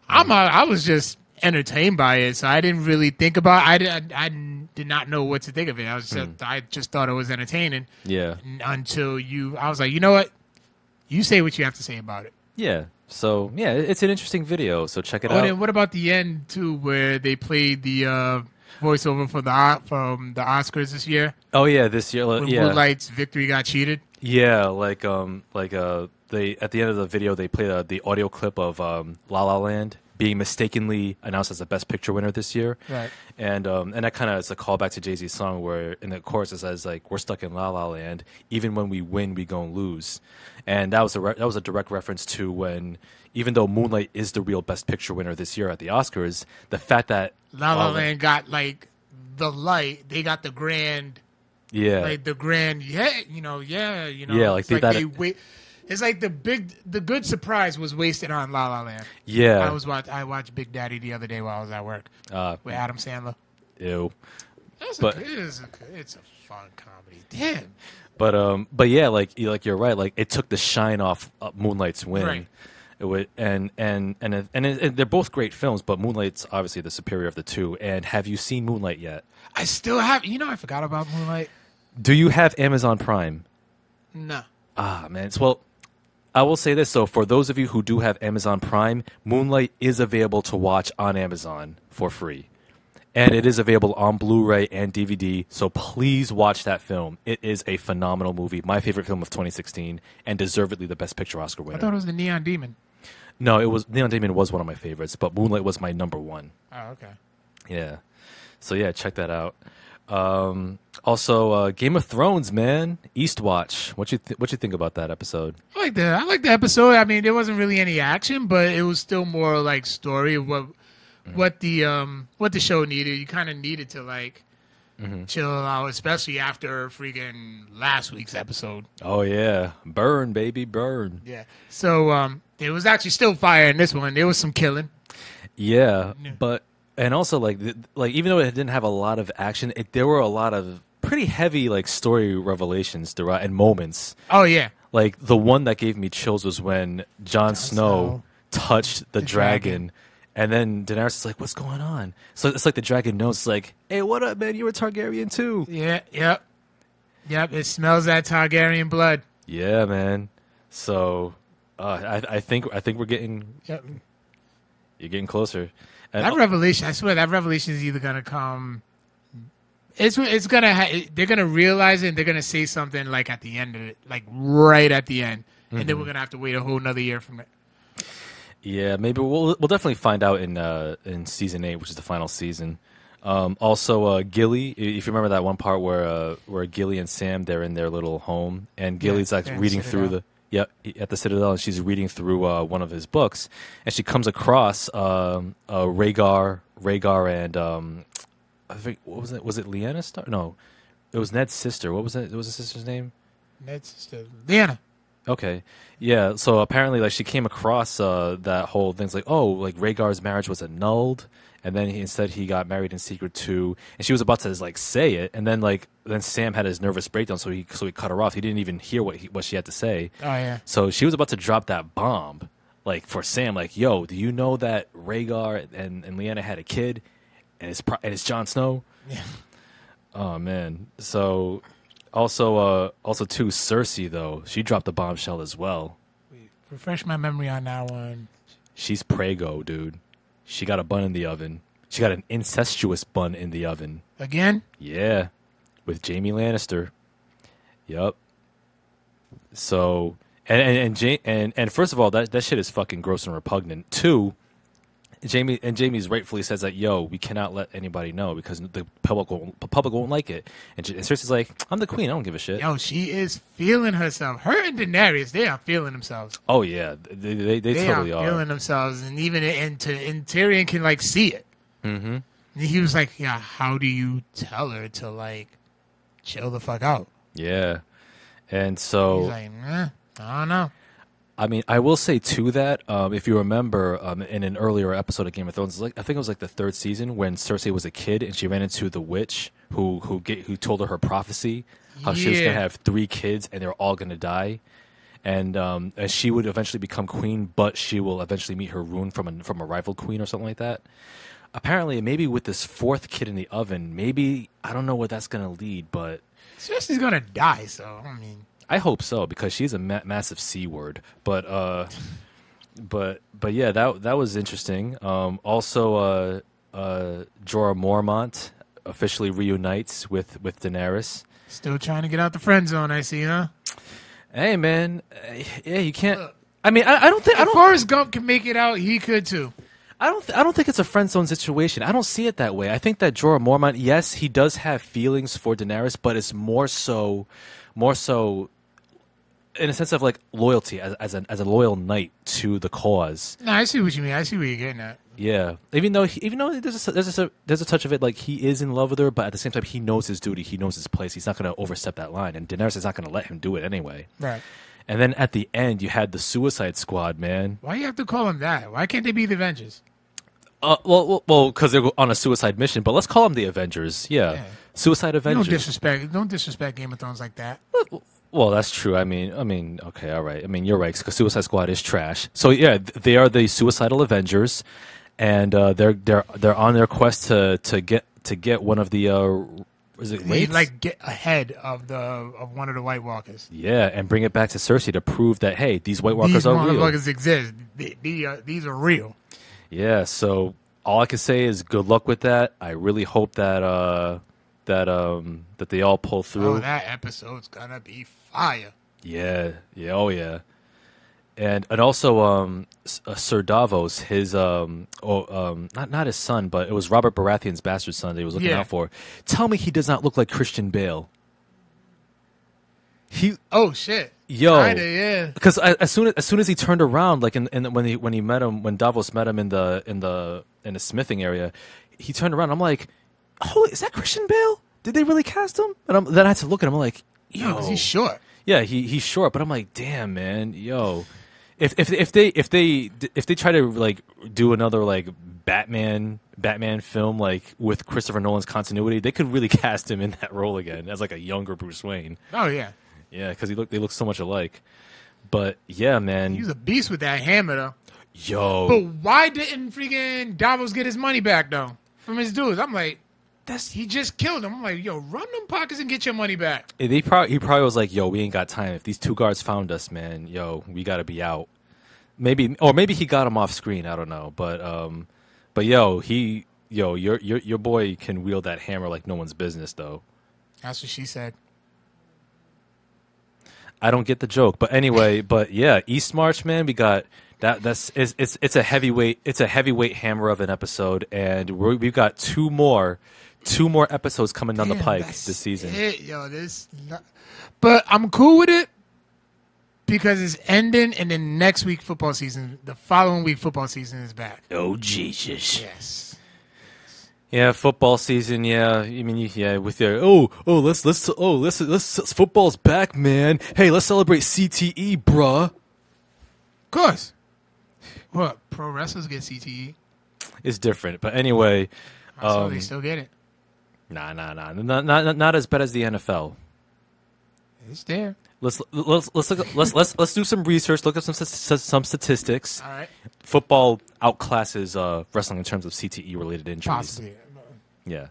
I'm uh, I was just entertained by it, so I didn't really think about. I did I, did not know what to think of it. I was just Mm. I just thought it was entertaining Yeah, until you. I was like, you know what? You say what you have to say about it. yeah. So yeah, it's an interesting video. So check it Oh, out. then what about the end too, where they played the uh, voiceover for the from the Oscars this year Oh yeah, this year. when yeah, Moonlight's victory got cheated? Yeah, like um, like uh, they at the end of the video they played uh, the audio clip of um, La La Land being mistakenly announced as the Best Picture winner this year. Right. And um, and that kind of is a callback to Jay Z's song where in the chorus it says like we're stuck in La La Land. Even when we win, we gon' lose. And that was a re- that was a direct reference to when even though Moonlight is the real Best Picture winner this year at the Oscars, the fact that La La uh, Land got like the light. They got the grand Yeah. like the grand, yeah, you know, yeah, you know, Yeah, like they- like that- they wait. It's like the big, the good surprise was wasted on La La Land. yeah. I was watch, I watched Big Daddy the other day while I was at work uh, with Adam Sandler. ew. It's But- a, it is a, it's a fun comedy. Damn. But um, but yeah, like you- like you're right. Like it took the shine off uh, Moonlight's win. Right. It would, and and and it- and, it, and they're both great films, but Moonlight's obviously the superior of the two. And have you seen Moonlight yet? I still have, you know, I forgot about Moonlight. Do you have Amazon Prime? No. Ah, man. It's, well, I will say this. So, for those of you who do have Amazon Prime, Moonlight is available to watch on Amazon for free. And it is available on Blu ray and DVD. So, please watch that film. It is a phenomenal movie. My favorite film of 2016, and deservedly the Best Picture Oscar winner. I thought it was the Neon Demon. no, it was Neon Demon was one of my favorites, but Moonlight was my number one. Oh, okay. Yeah. So yeah, check that out. Um, also, uh, Game of Thrones, man, Eastwatch. What you th- what you think about that episode? I like the I like the episode. I mean, there wasn't really any action, but it was still more like story of what what the um what the show needed. You kind of needed to like chill out, especially after freaking last week's episode. Oh yeah, burn baby, burn. Yeah. So um, it was actually still fire in this one. There was some killing. Yeah, Yeah. but and also like th- like even though it didn't have a lot of action, it, there were a lot of pretty heavy like story revelations throughout and moments. Oh yeah. Like the one that gave me chills was when Jon Snow, Snow. touched the, The dragon. dragon. And then Daenerys is like, "What's going on?" So it's like the dragon knows, it's like, "Hey, what up, man? You're a Targaryen too." Yeah. Yep. Yep. It smells that Targaryen blood. Yeah, man. So uh, I, I think I think we're getting Yep. you're getting closer. That revelation, I swear, that revelation is either gonna come. It's it's gonna ha- they're gonna realize it. and They're gonna say something like at the end of it, like right at the end, and then we're gonna have to wait a whole another year from it. Yeah, maybe we'll we'll definitely find out in uh, in season eight, which is the final season. Um, also, uh, Gilly, if you remember that one part where uh, where Gilly and Sam they're in their little home, and Gilly's like reading through the yeah at the Citadel, and she's reading through uh, one of his books, and she comes across um, uh, Rhaegar, Rhaegar, and um, I think what was it? Was it Lyanna Stark? No, it was Ned's sister. What was it? What was his sister's name? Ned's sister, Lyanna. Okay. Yeah. So apparently, like, she came across uh, that whole thing's like, oh, like Rhaegar's marriage was annulled, and then he, instead he got married in secret too. And she was about to like say it, and then like then Sam had his nervous breakdown, so he so he cut her off. He didn't even hear what he, what she had to say. Oh yeah. So she was about to drop that bomb, like for Sam, like, yo, do you know that Rhaegar and and Lyanna had a kid, and it's pro- and it's Jon Snow. Yeah. Oh man. So also uh also too Cersei though she dropped the bombshell as well. Refresh my memory on that one. She's prego, dude. She got a bun in the oven. She got an incestuous bun in the oven. Again? Yeah, with Jaime Lannister. Yup. So and and and, ja- and and first of all, that that shit is fucking gross and repugnant. Two, Jaime and Jaime's rightfully says that yo, we cannot let anybody know because the public won't, the public won't like it. And, and Cersei's like, I'm the queen. I don't give a shit. Yo, she is feeling herself. Her and Daenerys, they are feeling themselves. Oh yeah, they they, they, They totally are are. feeling themselves, and even and, to, and Tyrion can like see it. mm-hmm. And he was like, "Yeah, how do you tell her to like chill the fuck out?" Yeah, and so He's like, eh, "I don't know." I mean, I will say to that, um, if you remember um, in an earlier episode of Game of Thrones, like I think it was like the third season when Cersei was a kid and she ran into the witch who who get, who told her her prophecy, how she was gonna have three kids and they're all gonna die, and um, and she would eventually become queen, but she will eventually meet her ruin from a from a rival queen or something like that. Apparently, maybe with this fourth kid in the oven, maybe I don't know where that's gonna lead, but Cersei's gonna die, so I mean, I hope so because she's a ma- massive c word. But uh, but but yeah, that that was interesting. Um, also, uh, uh, Jorah Mormont officially reunites with with Daenerys. still trying to get out the friend zone. I see, huh? Hey, man, uh, yeah, you can't. I mean, I, I don't think I If don't. Forrest Gump can make it out, he could too. I don't. Th- I don't think it's a friend zone situation. I don't see it that way. I think that Jorah Mormont, yes, he does have feelings for Daenerys, but it's more so, more so, in a sense of like loyalty as as a as a loyal knight to the cause. No, I see what you mean. I see what you're getting at. Yeah, even though he, even though there's a, there's a there's a touch of it like he is in love with her, but at the same time he knows his duty, he knows his place. He's not going to overstep that line, and Daenerys is not going to let him do it anyway. Right. And then at the end, you had the Suicide Squad, man. Why you have to call them that? Why can't they be the Avengers? Uh, well, well, well, because they're on a suicide mission, but let's call them the Avengers. Yeah, Yeah. Suicide Don't Avengers. disrespect. Don't disrespect Game of Thrones like that. Well, that's true. I mean, I mean, okay, all right. I mean, you're right because Suicide Squad is trash. So yeah, they are the suicidal Avengers, and uh, they're they're they're on their quest to to get to get one of the uh, is it They like get ahead of the of one of the White Walkers. yeah, and bring it back to Cersei to prove that hey, these White Walkers These are real. motherfuckers exist. They, they are, these are real. Yeah, so all I can say is good luck with that. I really hope that uh that um that they all pull through. Oh, that episode's gonna be fire. Yeah, yeah, oh yeah, and and also um uh, Sir Davos, his um oh um not not his son, but it was Robert Baratheon's bastard son that he was looking Yeah. out for. Tell me he does not look like Christian Bale. He Oh shit. Yo. Kinda, yeah. because as soon as, as soon as he turned around, like in, in when he when he met him when Davos met him in the in the in the smithing area, he turned around. I'm like, holy, is that Christian Bale? Did they really cast him? And I'm, then I had to look at him. I'm like, yo, he's short. yeah, he he's short, but I'm like, damn, man, yo, if if if they if they if they try to like do another like Batman Batman film like with Christopher Nolan's continuity, they could really cast him in that role again as like a younger Bruce Wayne. Oh yeah. Yeah, because he look they look so much alike. But yeah, man, He's a beast with that hammer though. yo, But why didn't freaking Davos get his money back though from his dudes? I'm like, that's he just killed him. I'm like, yo, run them pockets and get your money back. they probably he probably was like, yo, we ain't got time. If these two guards found us, man, yo, we got to be out. Maybe or maybe he got him off screen. I don't know, but um, but yo, he yo, your your your boy can wield that hammer like no one's business though. That's what she said. I don't get the joke, but anyway, but yeah, Eastwatch, man, we got that. That's it's it's, it's a heavyweight. It's a heavyweight hammer of an episode, and we're, we've got two more, two more episodes coming down the Damn, pike that's this season. It, yo, this. Not, but I'm cool with it because it's ending, and then next week football season, the following week football season is back. Oh Jesus! Yes. Yeah, football season. Yeah, I mean, yeah, with your oh oh let's let's oh let's let's football's back, man. Hey, let's celebrate CTE, bruh. Of course. What pro wrestlers get CTE? It's different, but anyway, so Um, they still get it. Nah, nah, nah, not not not as bad as the NFL. It's there. Let's let's let's look, let's let's let's do some research. Look at some some statistics. All right. Football outclasses uh, wrestling in terms of CTE related injuries. Possibly. Yeah,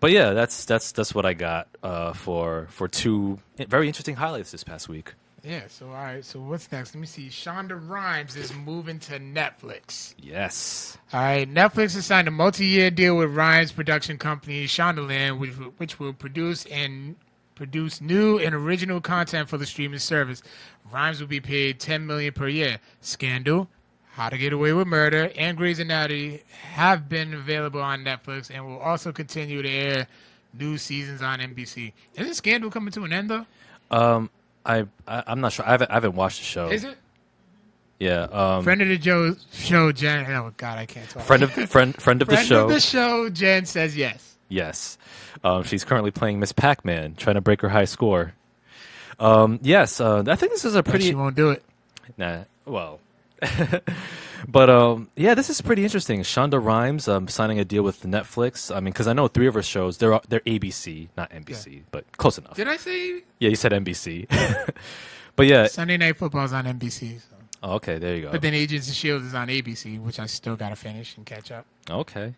but yeah, that's that's that's what I got uh, for for two very interesting highlights this past week. Yeah. So all right. So what's next? Let me see. Shonda Rhimes is moving to Netflix. Yes. All right, Netflix has signed a multi-year deal with Rhimes production company Shondaland, which which will produce and produce new and original content for the streaming service. Rhimes will be paid ten million per year. Scandal, How to Get Away with Murder, and Grey's Anatomy have been available on Netflix and will also continue to air new seasons on NBC. Isn't Scandal coming to an end though? Um, I, I I'm not sure. I haven't I haven't watched the show. Is it? Yeah. Um, Friend of the Joe show, Jen. Oh God, I can't talk. friend of friend friend of the Friend show. Friend of the show, Jen says yes. Yes. Um, she's currently playing Miss Pac-Man, trying to break her high score. Um, yes, uh, I think this is a But pretty she won't do it. Nah, well, but um, yeah, this is pretty interesting. Shonda Rhimes um, signing a deal with Netflix. I mean, because I know three of her shows they're they're ABC, not NBC, but close enough. Did I say Yeah, you said NBC, but yeah. Sunday Night Football's on NBC? So. Oh, okay, there you go. But then Agents of Shield is on ABC, which I still gotta finish and catch up. Okay.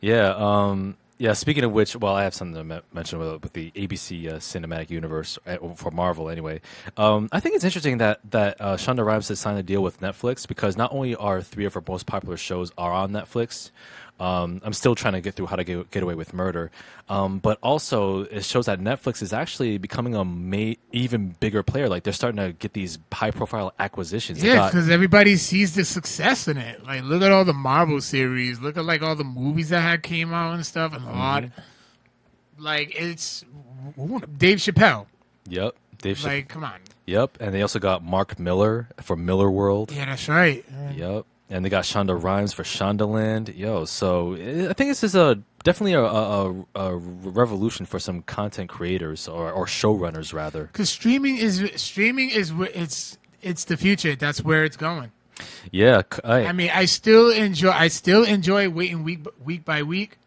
Yeah. Um, yeah. Speaking of which, well, I have something to mention with, with the ABC uh, cinematic universe uh, for Marvel. Anyway, um, I think it's interesting that that uh, Shonda Rhimes has signed a deal with Netflix because not only are three of her most popular shows are on Netflix. Um, I'm still trying to get through how to get, get away with murder, um, but also it shows that Netflix is actually becoming a ma- even bigger player. Like they're starting to get these high profile acquisitions. Yeah, got- because everybody sees the success in it. Like, look at all the Marvel series. Look at like all the movies that had came out and stuff, and a lot. Like it's Dave Chappelle. yep. Dave Chappelle. Like, come on. Yep, and they also got Mark Millar for Millarworld. Yeah, that's right. Yep. And they got Shonda Rhimes for Shondaland. Yo, so I think this is a definitely a, a, a revolution for some content creators or, or showrunners rather. Because streaming is streaming is it's it's the future. That's where it's going. Yeah, I mean, I still enjoy. I still enjoy waiting week week by week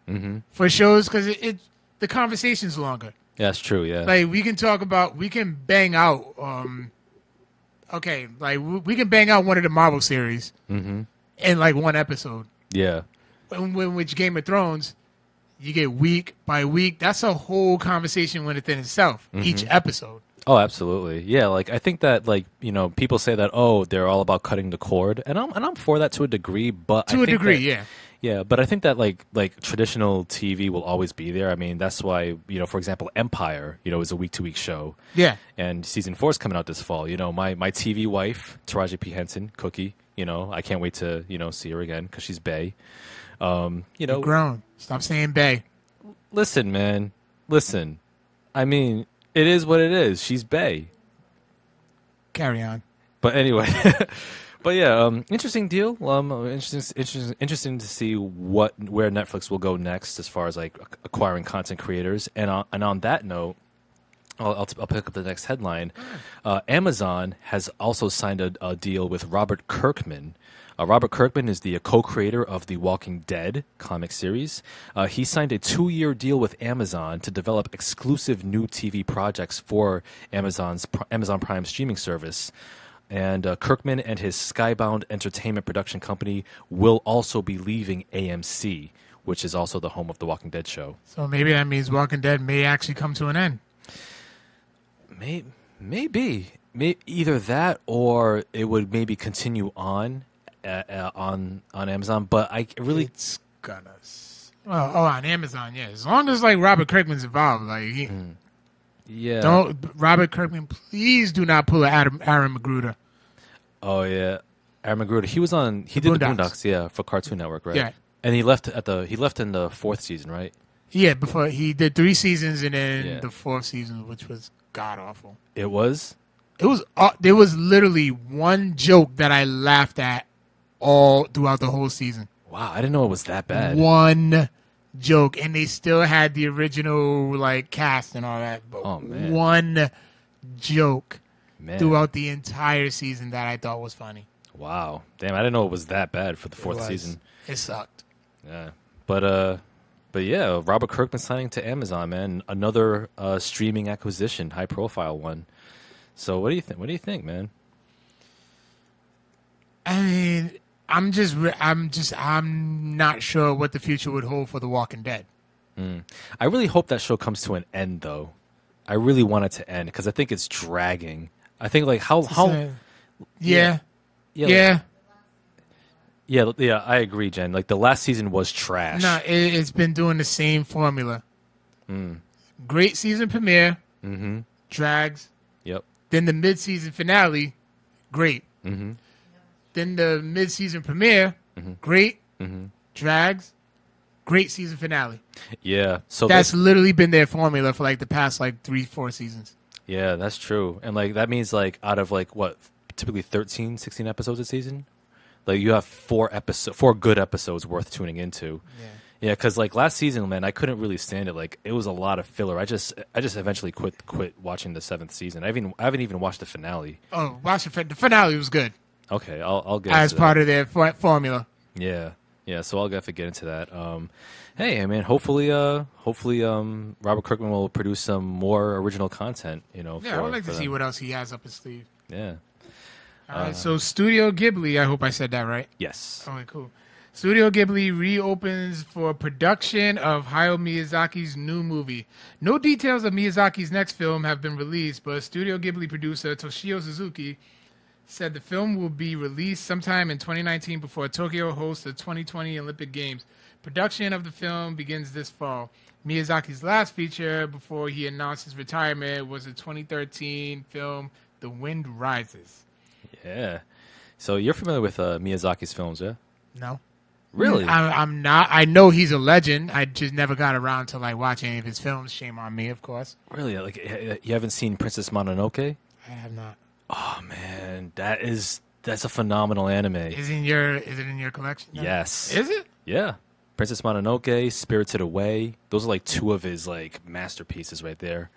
for shows because it, it the conversation's longer. yeah, that's true. Yeah, Like we can talk about, we can bang out. um Okay, like we we can bang out one of the Marvel series in like one episode. yeah, When, when which Game of Thrones, you get week by week. That's a whole conversation within itself. Mm-hmm. Each episode. Oh, absolutely. Yeah, like I think that like you know people say that oh they're all about cutting the cord, and I'm and I'm for that to a degree, but To I a degree, that- yeah. yeah. But I think that like like traditional TV will always be there. I mean that's why you know for example Empire you know is a week to week show, Yeah. and season four is coming out this fall. You know my my TV wife Taraji P Henson Cookie. You know I can't wait to you know see her again because she's Bay. Um, you know Grown. Stop saying Bay. listen man, listen. I mean it is what it is. She's Bay. Carry on. But anyway, but yeah, um, interesting deal. Um, interesting, interesting, interesting to see what where Netflix will go next as far as like acquiring content creators. And on, and on that note, I'll, I'll, I'll pick up the next headline. Uh, Amazon has also signed a, a deal with Robert Kirkman. Uh, Robert Kirkman is the co-creator of the Walking Dead comic series. Uh, he signed a two-year deal with Amazon to develop exclusive new TV projects for Amazon's Amazon Prime streaming service. And uh, Kirkman and his Skybound Entertainment production company will also be leaving AMC, which is also the home of the Walking Dead show. So maybe that means Walking Dead may actually come to an end. May, maybe, may, either that or it would maybe continue on uh, uh, on on Amazon. But I really, It's gonna. s- Oh, on Amazon, yeah. As long as like Robert Kirkman's involved, like he, yeah. don't Robert Kirkman, please do not pull a Adam Aaron McGruder. Oh yeah, Aaron McGruder. He was on. He did the Boondocks. Boondocks, yeah, for Cartoon Network, right? Yeah. And he left at the. He left in the fourth season, right? Yeah, before he did three seasons and then Yeah. the fourth season, which was god awful. It was. It was uh, there was literally one joke that I laughed at all throughout the whole season. Wow, I didn't know it was that bad. One joke, and they still had the original like cast and all that. But Oh, man. one joke Man. throughout the entire season that I thought was funny. Wow. Damn, I didn't know it was that bad for the fourth season. It sucked. Yeah. But uh but yeah, Robert Kirkman signing to Amazon, man. Another uh streaming acquisition, high profile one. So what do you think? What do you think, man? I mean, I'm just, I'm just, I'm not sure what the future would hold for The Walking Dead. I really hope that show comes to an end though. I really want it to end because I think it's dragging. I think like how how So, yeah, yeah, yeah. like- yeah yeah I agree, Jen. Like the last season was trash. No, it, it's been doing the same formula. Great season premiere, Mm-hmm. drags. Yep. Then the mid-season finale, great. Mm-hmm. Then the mid-season premiere, great. Mhm. Drags, great season finale. Yeah. So That's literally been their formula for like the past like three, four seasons. Yeah, that's true. And like that means like out of like what typically 13, 16 episodes a season, like you have four episode four good episodes worth tuning into. Yeah. Yeah, cuz like last season, man, I couldn't really stand it. Like it was a lot of filler. I just I just eventually quit quit watching the 7th season. I haven't I haven't even watched the finale. Oh, watch the, fin- the finale was good Okay, I'll I'll get as part of their for- formula. Yeah. Yeah, so I'll have to get into that. Um hey, I mean, hopefully uh hopefully um Robert Kirkman will produce some more original content, you know, Yeah, I would like to for see what else he has up his sleeve. Yeah. All right, so um, Studio Ghibli, I hope I said that right. Yes. Okay, cool. Studio Ghibli reopens for production of Hayao Miyazaki's new movie. No details of Miyazaki's next film have been released, but Studio Ghibli producer Toshio Suzuki said the film will be released sometime in 2019 before Tokyo hosts the 2020 Olympic Games. Production of the film begins this fall. Miyazaki's last feature before he announced his retirement was the 2013 film The Wind Rises. Yeah. So you're familiar with uh, Miyazaki's films, yeah? No? Really? I, I'm not. I know he's a legend. I just never got around to like watching any of his films. Shame on me, of course. really? Like you haven't seen Princess Mononoke? I have not. Oh man, that is that's a phenomenal anime. Is in your is it in your collection? now? Yes. Is it? Yeah. Princess Mononoke, Spirited Away. Those are like two of his like masterpieces right there.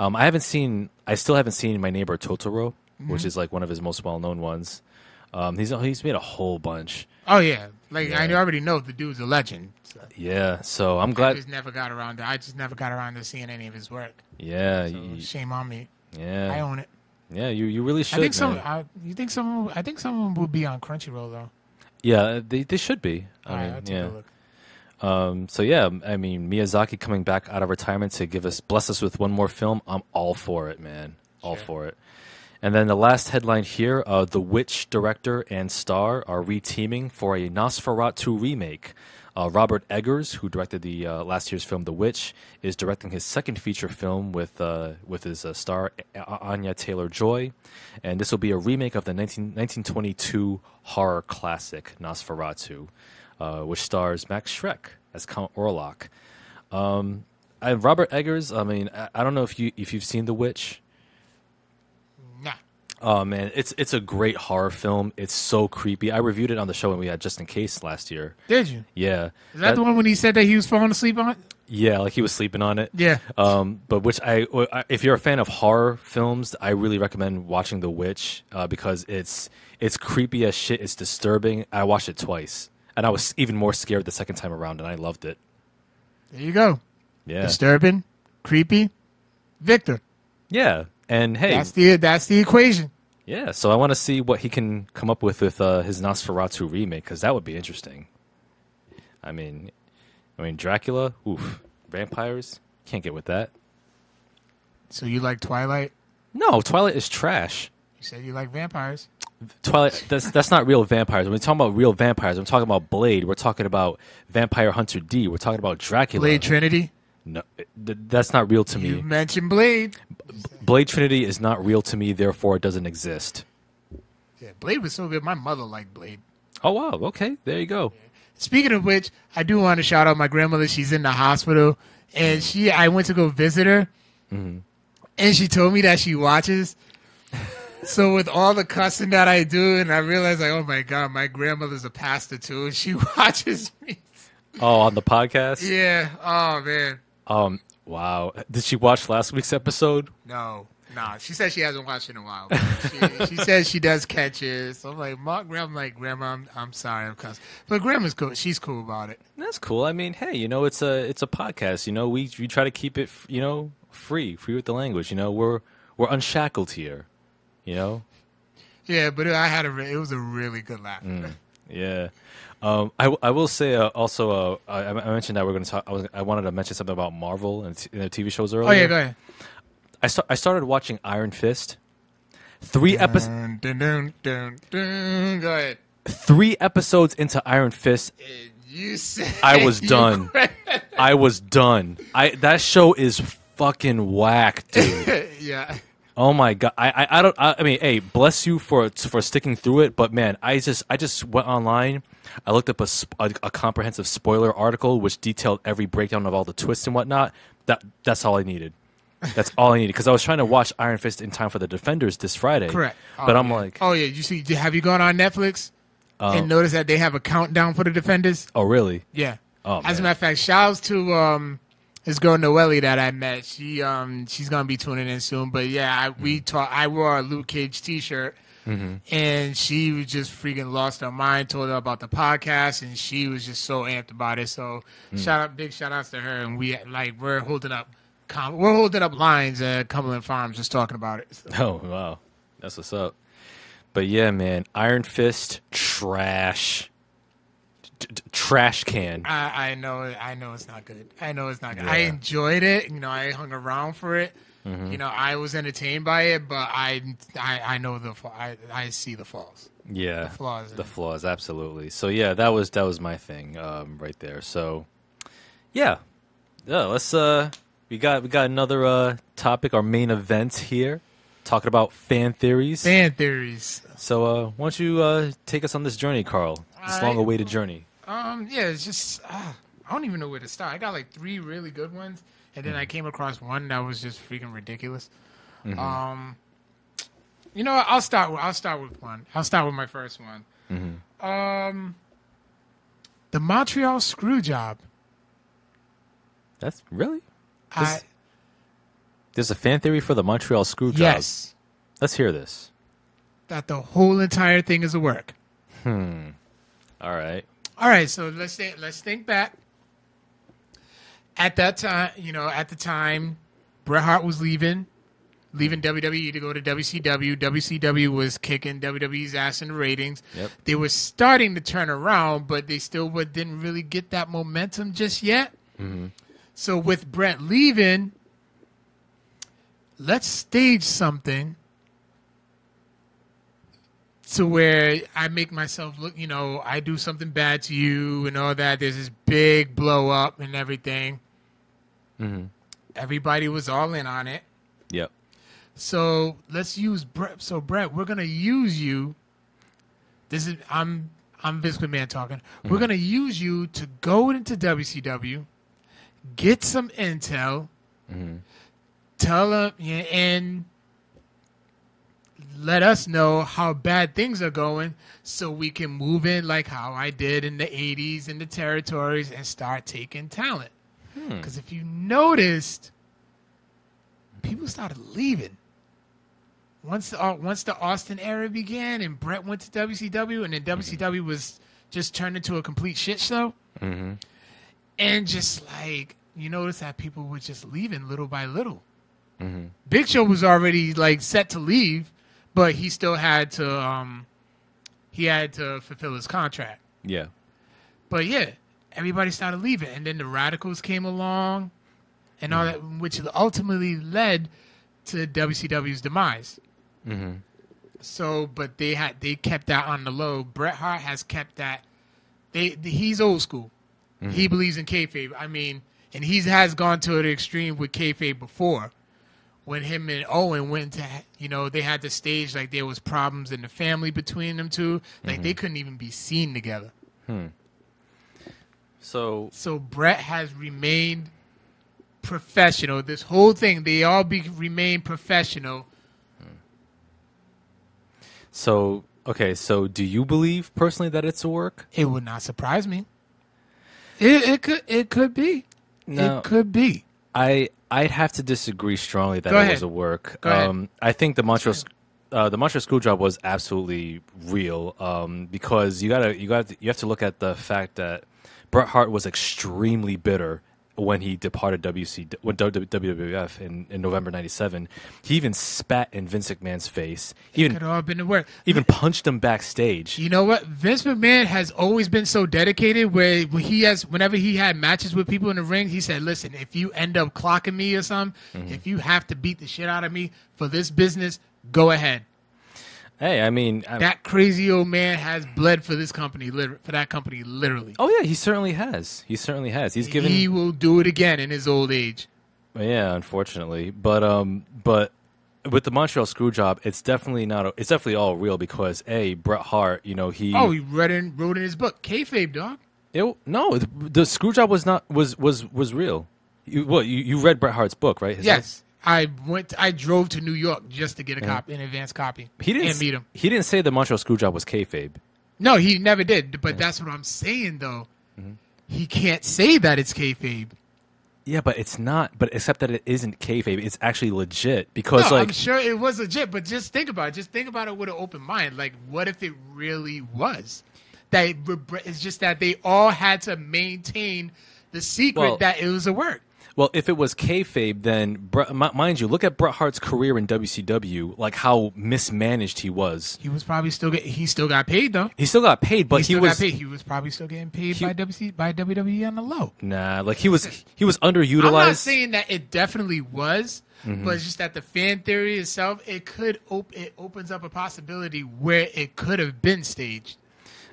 Um, I haven't seen. I still haven't seen My Neighbor Totoro, which is like one of his most well known ones. Um, he's he's made a whole bunch. Oh yeah. Like I already know the dude's a legend. So Yeah. So I'm I glad. just never got around to I just never got around to seeing any of his work. Yeah. So y- shame on me. Yeah, I own it. Yeah. You you really should. I think some. man. I, you think some? I think some will be on Crunchyroll though. Yeah. They they should be. I All right, mean, I'll take yeah. a look. Um, so yeah, I mean Miyazaki coming back out of retirement to give us bless us with one more film. I'm all for it, man. All Sure. for it. And then the last headline here: uh, The Witch director and star are reteaming for a Nosferatu remake. Uh, Robert Eggers, who directed the uh, last year's film The Witch, is directing his second feature film with uh, with his uh, star Anya Taylor Joy, and this will be a remake of the 19, 1922 horror classic Nosferatu, uh, which stars Max Schreck as Count Orlok. Um, Robert Eggers, I mean, I, I don't know if you if you've seen The Witch. Oh man, it's it's a great horror film. It's so creepy. I reviewed it on the show when we had Just in Case last year. Did you? Yeah, Is that, the one when he said that he was falling asleep on? it? Yeah, like he was sleeping on it. Yeah. Um, but which I, I- if you're a fan of horror films, I really recommend watching The Witch uh, because it's it's creepy as shit. It's disturbing. I watched it twice, and I was even more scared the second time around, and I loved it. There you go. Yeah, Disturbing, creepy, Victor. yeah. And hey, That's the that's the equation. Yeah. So I want to see what he can come up with with uh, his Nosferatu remake because that would be interesting. I mean, I mean Dracula. Oof, vampires. Can't get with that. So you like Twilight? No, Twilight is trash. You said you like vampires. Twilight. That's that's not real vampires. When we talking about real vampires, I'm talking about Blade. We're talking about Vampire Hunter D. We're talking about Dracula. Blade Trinity. No, th- that's not real to me. You mentioned Blade. Blade Trinity is not real to me. Therefore, it doesn't exist. Yeah, Blade was so good. My mother liked Blade. Oh wow. Okay, there you go. Speaking of which, I do want to shout out my grandmother. She's in the hospital, and she I went to go visit her, mm-hmm. and she told me that she watches. So with all the cussing that I do, and I realized like, oh my god, my grandmother's a pastor too, and she watches me. Oh, on the podcast. Yeah. Oh man. Um. Wow. Did she watch last week's episode? No. Nah. She says she hasn't watched in a while. She, she says she does catch it. So I'm like, Grandma, I'm like, Grandma, I'm, I'm sorry, I'm cussing. But Grandma's cool. She's cool about it. That's cool. I mean, hey, you know, it's a it's a podcast. You know, we we try to keep it, you know, free, free with the language. You know, we're we're unshackled here. You know. Yeah, but I had a. It was a really good laugh. Yeah. Um, I, I will say uh, also uh, I, I mentioned that we're going to talk. I, was, I wanted to mention something about Marvel and, t- and TV shows earlier. Oh yeah, go ahead. I sta- I started watching Iron Fist. Three episodes. Go ahead. Three episodes into Iron Fist, You said I was done. I was done. I that show is fucking whack, dude. yeah. Oh my god! I I, I don't. I, I mean, hey, bless you for for sticking through it. But man, I just I just went online. I looked up a, a, a comprehensive spoiler article which detailed every breakdown of all the twists and whatnot. That that's all I needed. That's all I needed because I was trying to watch Iron Fist in time for the Defenders this Friday. Correct. But Oh, I'm yeah. like, oh yeah. You see? Have you gone on Netflix and noticed that they have a countdown for the defenders? oh really? Yeah. Oh, As a matter of fact, shouts to um this girl Noelle that I met. She um she's gonna be tuning in soon. But yeah, I, we Mm-hmm. talk. I wore a Luke Cage T-shirt, and she was just freaking lost her mind. Told her about the podcast, and she was just so amped about it. So Mm. shout out, big shout outs to her. And we like we're holding up, com- we're holding up lines at Cumberland Farms, just talking about it. So, Oh wow, that's what's up. But yeah, man, Iron Fist trash, T- trash can. I, I know, I know it's not good. I know it's not good. I enjoyed it. You know, I hung around for it. Mm-hmm. You know, I was entertained by it, but I, I, I know the, I, I see the flaws. Yeah, flaws The flaws, absolutely. So yeah, that was that was my thing um, right there. So yeah, yeah. Let's uh, we got we got another uh topic, our main event here, talking about fan theories. Fan theories. So uh, why don't you uh take us on this journey, Carl? This long-awaited journey. Um, yeah, it's just uh, I don't even know where to start. I got like three really good ones, and then I came across one that was just freaking ridiculous. Um, You know, what? I'll start. With, I'll start with one. I'll start with my first one. Um, the Montreal Screwjob. That's really. I, There's a fan theory for the Montreal Screwjob. yes, Let's hear this. that the whole entire thing is a work. Hmm. All right. All right, so let's think, let's think back. At that time, you know, at the time, Bret Hart was leaving, leaving mm-hmm. WWE to go to WCW. WCW was kicking WWE's ass in the ratings. Yep. They were starting to turn around, but they still didn't really get that momentum just yet. Mm-hmm. So with Bret leaving, let's stage something to where I make myself look, you know, I do something bad to you and all that. There's this big blow up and everything. Mm-hmm. Everybody was all in on it. Yep. So let's use Bret. So Bret, we're gonna use you. This is I'm I'm Vince McMahon talking. We're mm-hmm. gonna use you to go into WCW, get some intel, mm-hmm. tell them and let us know how bad things are going, so we can move in like how I did in the '80s in the territories and start taking talent. Hmm. Because if you noticed, people started leaving. Once the, uh, once the Austin era began and Bret went to WCW and then mm-hmm. WCW was just turned into a complete shit show, mm-hmm. and just like you notice that people were just leaving little by little. Mm-hmm. Big Show was already like set to leave, but he still had to um he had to fulfill his contract. Yeah. But yeah, everybody started leaving, and then the Radicalz came along, and all that, which ultimately led to WCW's demise. Mm-hmm. So, but they had they kept that on the low. Bret Hart has kept that. They he's old school. He believes in kayfabe. I mean, and he has gone to the extreme with kayfabe before. When him and Owen went to, you know, they had the stage like there was problems in the family between them two. Like they mm-hmm. couldn't even be seen together. Hmm. So So Bret has remained professional. This whole thing, they all be remain professional. Hmm. so okay. So do you believe personally that it's a work? It would not surprise me. It, it could it could be. No. It could be. I I'd have to disagree strongly that Go it ahead. was a work. Um, I think the Montreal uh, the Montreal Screwjob was absolutely real um, because you gotta you got you have to look at the fact that Bret Hart was extremely bitter when he departed WC when WWF in, in November '97. He even spat in Vince McMahon's face. Even Could all been work. even punched him backstage. You know what? Vince McMahon has always been so dedicated. Where he has, whenever he had matches with people in the ring, he said, "Listen, if you end up clocking me or something, Mm-hmm. if you have to beat the shit out of me for this business, go ahead." Hey, I mean, I- That crazy old man has bled for this company, for that company, literally. oh yeah, he certainly has. He certainly has. He's given he will do it again in his old age. Yeah, unfortunately, but um, but with the Montreal Screwjob, it's definitely not. A, it's definitely all real because a Bret Hart, you know, he. Oh, he read in, wrote in his book, kayfabe, dog. it, no, the, the Screwjob was not was was was real. You, what you, you read Bret Hart's book, right? His Yes, I went. I drove to New York just to get a copy, an advance copy, He didn't and meet him. He didn't say the Montreal Screwjob was kayfabe. No, he never did. But that's what I'm saying, though. Mm-hmm. He can't say that it's kayfabe. Yeah, but it's not. But except that it isn't kayfabe, it's actually legit because No, like I'm sure it was legit. But just think about it. Just think about it with an open mind. Like, what if it really was? That it- it's just that they all had to maintain the secret Well- that it was a work. Well, if it was kayfabe, then mind you, look at Bret Hart's career in WCW, like how mismanaged he was. He was probably still get. He still got paid though. He still got paid, but he he, was got paid. He was probably still getting paid He- by WC by WWE on the low. nah, like he was he was underutilized. I'm not saying that it definitely was, Mm-hmm. but it's just that the fan theory itself, it could op- it opens up a possibility where it could have been staged.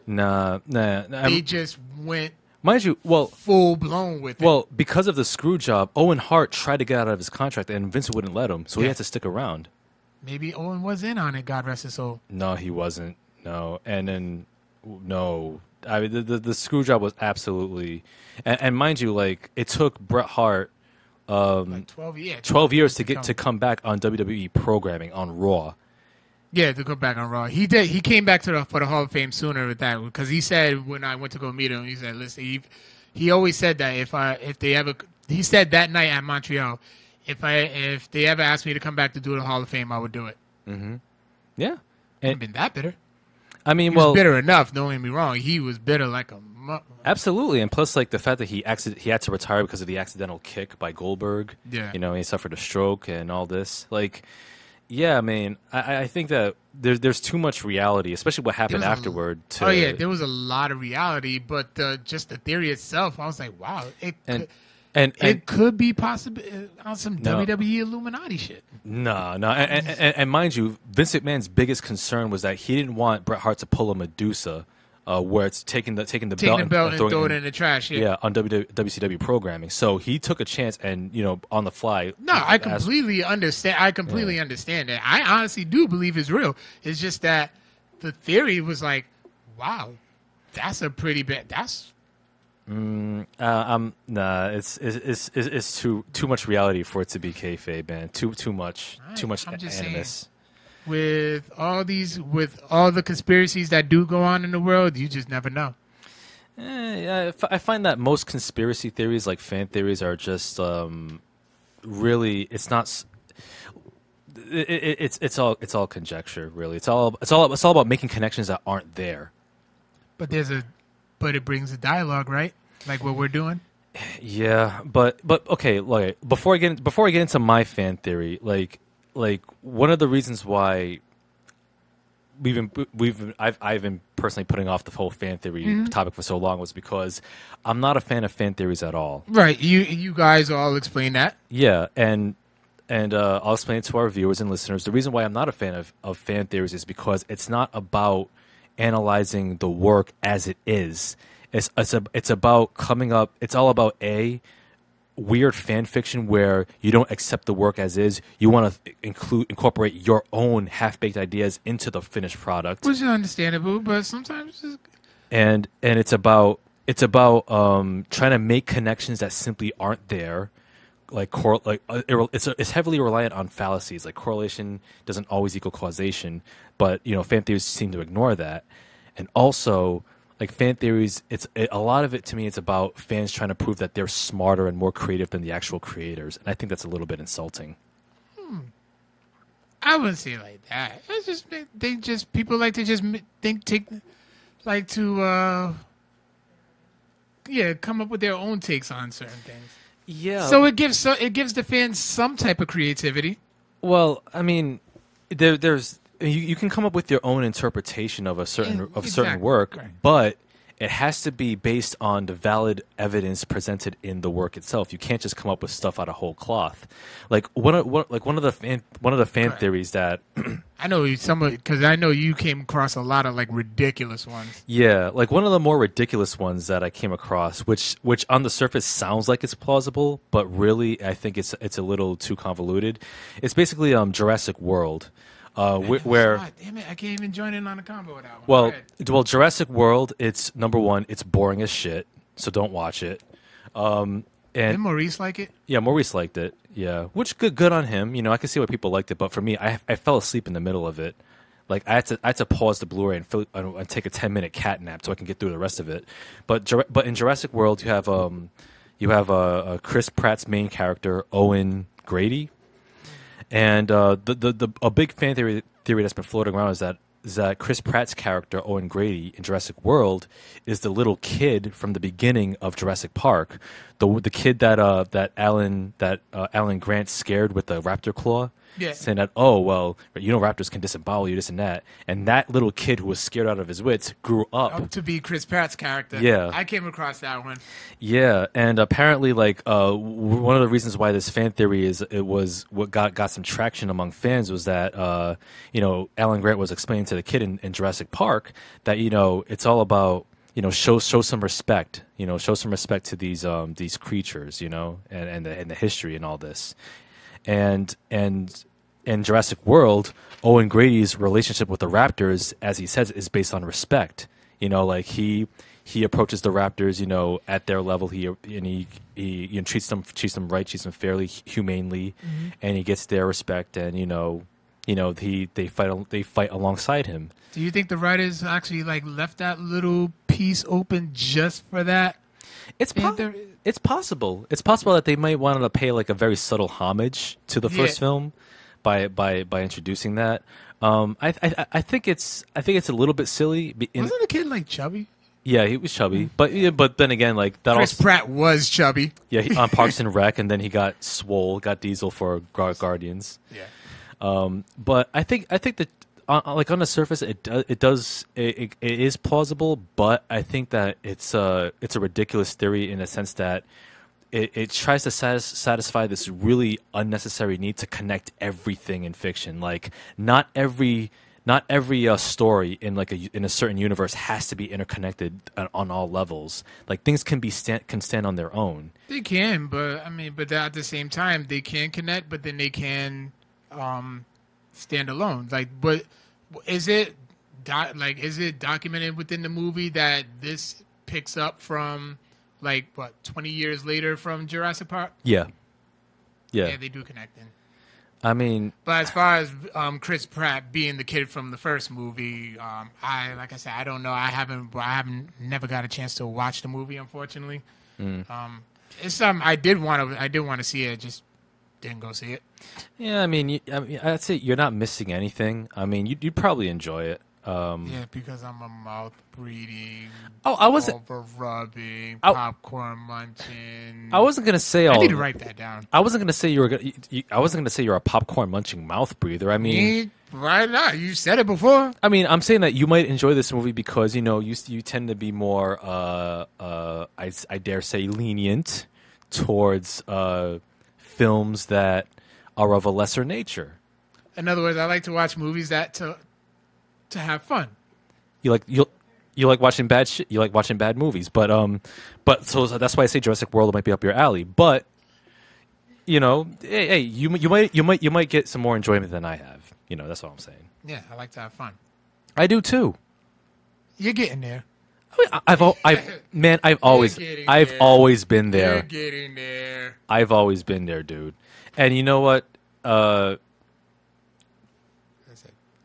Nah, nah. nah. They just went mind you, well, full blown with it. well, because of the screw job, Owen Hart tried to get out of his contract, and Vince wouldn't let him, so he had to stick around. Maybe Owen was in on it. God rest his soul. No, he wasn't. No, and then no. I mean, the the, the screw job was absolutely, and, and mind you, like it took Bret Hart um, Like twelve years. 12 years to get to come back on WWE programming on Raw. Yeah, to go back on Raw. He did. He came back to the for the Hall of Fame sooner with that because he said when I went to go meet him, he said, "Listen, he, he always said that if I if they ever he said that night at Montreal, if I if they ever asked me to come back to do the Hall of Fame, I would do it. Mm-hmm. Yeah. I've And been that bitter. I mean, He was well, bitter enough. Don't get me wrong. He was bitter like a. Mu- absolutely, and plus, like the fact that he accident he had to retire because of the accidental kick by Goldberg. Yeah. You know, he suffered a stroke and all this. Like, yeah, I mean, I, I think that there's there's too much reality, especially what happened was a- afterward. To, oh yeah, there was a lot of reality, but uh, just the theory itself, I was like, wow, it and could, and, it and could be possible on some No. WWE Illuminati shit. no, no, and, and, and, and mind you, Vince McMahon's biggest concern was that he didn't want Bret Hart to pull a Medusa, uh, where it's taking the taking the Taking belt, the and- belt and and throwing throw it it in the trash. Yeah. yeah, on WW, WCW programming. So he took a chance and you know on the fly. No, I asked- completely understand. I completely understand that. I honestly do believe it's real. It's just that the theory was like, wow, that's a pretty bad. That's Uh, um, nah, it's it's, it's it's too too much reality for it to be kayfabe, man. Too too much, too much I'm just animus. With all these, with all the conspiracies that do go on in the world. You just never know. Eh, yeah, I find that most conspiracy theories, like fan theories, are just um, really. It's not. It, it, it's it's all it's all conjecture, really. It's all it's all it's all about making connections that aren't there. But there's a, but it brings a dialogue, right? Like what we're doing. Yeah, but but okay, like before I get before I get into my fan theory, like like one of the reasons why we've been we've been, I've I've been personally putting off the whole fan theory topic for so long was because I'm not a fan of fan theories at all. Right. You you guys all explain that. Yeah, and and uh, I'll explain it to our viewers and listeners. The reason why I'm not a fan of, of fan theories is because it's not about analyzing the work as it is. It's it's a, it's about coming up. It's all about a weird fan fiction where you don't accept the work as is. You want to include incorporate your own half baked ideas into the finished product Which is understandable, but sometimes it's, and and it's about it's about um, trying to make connections that simply aren't there. Like cor- like uh, it- it's it's heavily reliant on fallacies. Like correlation doesn't always equal causation, but you know fan theories seem to ignore that. And also, like fan theories, it's it, a lot of it to me. It's about fans trying to prove that they're smarter and more creative than the actual creators, and I think that's a little bit insulting. hmm. I wouldn't say it like that. It's just they just people like to just think take like to uh yeah come up with their own takes on certain things. Yeah. So it gives so it gives the fans some type of creativity. Well, I mean, there, there's you, you can come up with your own interpretation of a certain Yeah, of certain work, right. but it has to be based on the valid evidence presented in the work itself. You can't just come up with stuff out of whole cloth. Like one of one, like one of the fan, one of the fan Correct. theories that I know you- some because I know you came across a lot of like ridiculous ones. Yeah, like one of the more ridiculous ones that I came across, which which on the surface sounds like it's plausible, but really I think it's it's a little too convoluted. It's basically um Jurassic World, uh, wh- where God damn it, I can't even join in on the combo with that one. well, well, Jurassic World. It's number one. It's boring as shit, so don't watch it. Um, did and Maurice like it? yeah, Maurice liked it. Yeah, which good good on him. You know, I can see why people liked it, but for me, I I fell asleep in the middle of it. Like I had to I had to pause the Blu-ray and, fill, and and take a ten minute cat nap so I can get through the rest of it. But but in Jurassic World, you have um you have uh, uh, Chris Pratt's main character Owen Grady, and uh, the, the the a big fan theory theory that's been floating around is that is that Chris Pratt's character Owen Grady in Jurassic World is the little kid from the beginning of Jurassic Park, the the kid that uh that Alan that uh, Alan Grant scared with the raptor claw. Yeah. Saying that, oh well, you know, raptors can disembowel you, this and that, and that little kid who was scared out of his wits grew up Up to be Chris Pratt's character. Yeah. I came across that one. Yeah, and apparently, like uh, w- one of the reasons why this fan theory is it was what got got some traction among fans was that uh, you know Alan Grant was explaining to the kid in, in Jurassic Park that you know it's all about you know show show some respect you know show some respect to these um these creatures you know and and the, and the history and all this and and in Jurassic World, Owen Grady's relationship with the Raptors, as he says, is based on respect. You know, like he he approaches the Raptors, you know, at their level. He and he he you know, treats them treats them right, treats them fairly, humanely, mm-hmm. and he gets their respect. And you know, you know he they fight they fight alongside him. Do you think the writers actually like left that little piece open just for that? It's there- it's possible. It's possible that they might want to pay like a very subtle homage to the first Yeah. film by by by introducing that. Um, I, I I think it's I think it's a little bit silly. be- In, Wasn't the kid like chubby? yeah, he was chubby, but yeah, but then again, like that Chris also Pratt was chubby. yeah he, on Parks and Rec, and then he got swole, got Diesel for Guardians. Yeah. Um, but I think I think that uh, uh, like on the surface, it do, it does it, it, it is plausible, but I think that it's a it's a ridiculous theory in a sense that it, it tries to satis- satisfy this really unnecessary need to connect everything in fiction. Like not every not every uh, story in like a in a certain universe has to be interconnected on, on all levels. Like things can be stand, can stand on their own. They can, but I mean, but at the same time, they can connect, but then they can um, stand alone. Like, but is it doc, like is it documented within the movie that this picks up from like what twenty years later from Jurassic Park? Yeah, yeah. Yeah, they do connect in. I mean, But as far as um, Chris Pratt being the kid from the first movie, um, I like I said, I don't know. I haven't, I haven't, never got a chance to watch the movie, unfortunately. Um, it's something I did want to, I did want to see it, just didn't go see it. Yeah, I mean, you, I mean, I'd say you're not missing anything. I mean, you'd, you'd probably enjoy it. Um, Yeah, because I'm a mouth breathing, Oh, I wasn't. over rubbing, I- popcorn munching. I wasn't gonna say all. I need to write that down. I wasn't gonna say you were. Gonna, you, you- I wasn't gonna say you're a popcorn munching mouth breather. I mean, Me? Why not? You said it before. I mean, I'm saying that you might enjoy this movie because you know you you tend to be more, uh, uh, I, I dare say, lenient towards uh, films that are of a lesser nature. In other words, I like to watch movies that to to have fun. You like you you like watching bad shit. You like watching bad movies, but um, but so that's why I say Jurassic World might be up your alley. But you know, hey, hey, you you might you might you might get some more enjoyment than I have. You know, that's all I'm saying. Yeah, I like to have fun. I do too. You're getting there. I've I've man, I've always I've there. always been You're there. getting there. I've always been there, dude. And you know what? Uh.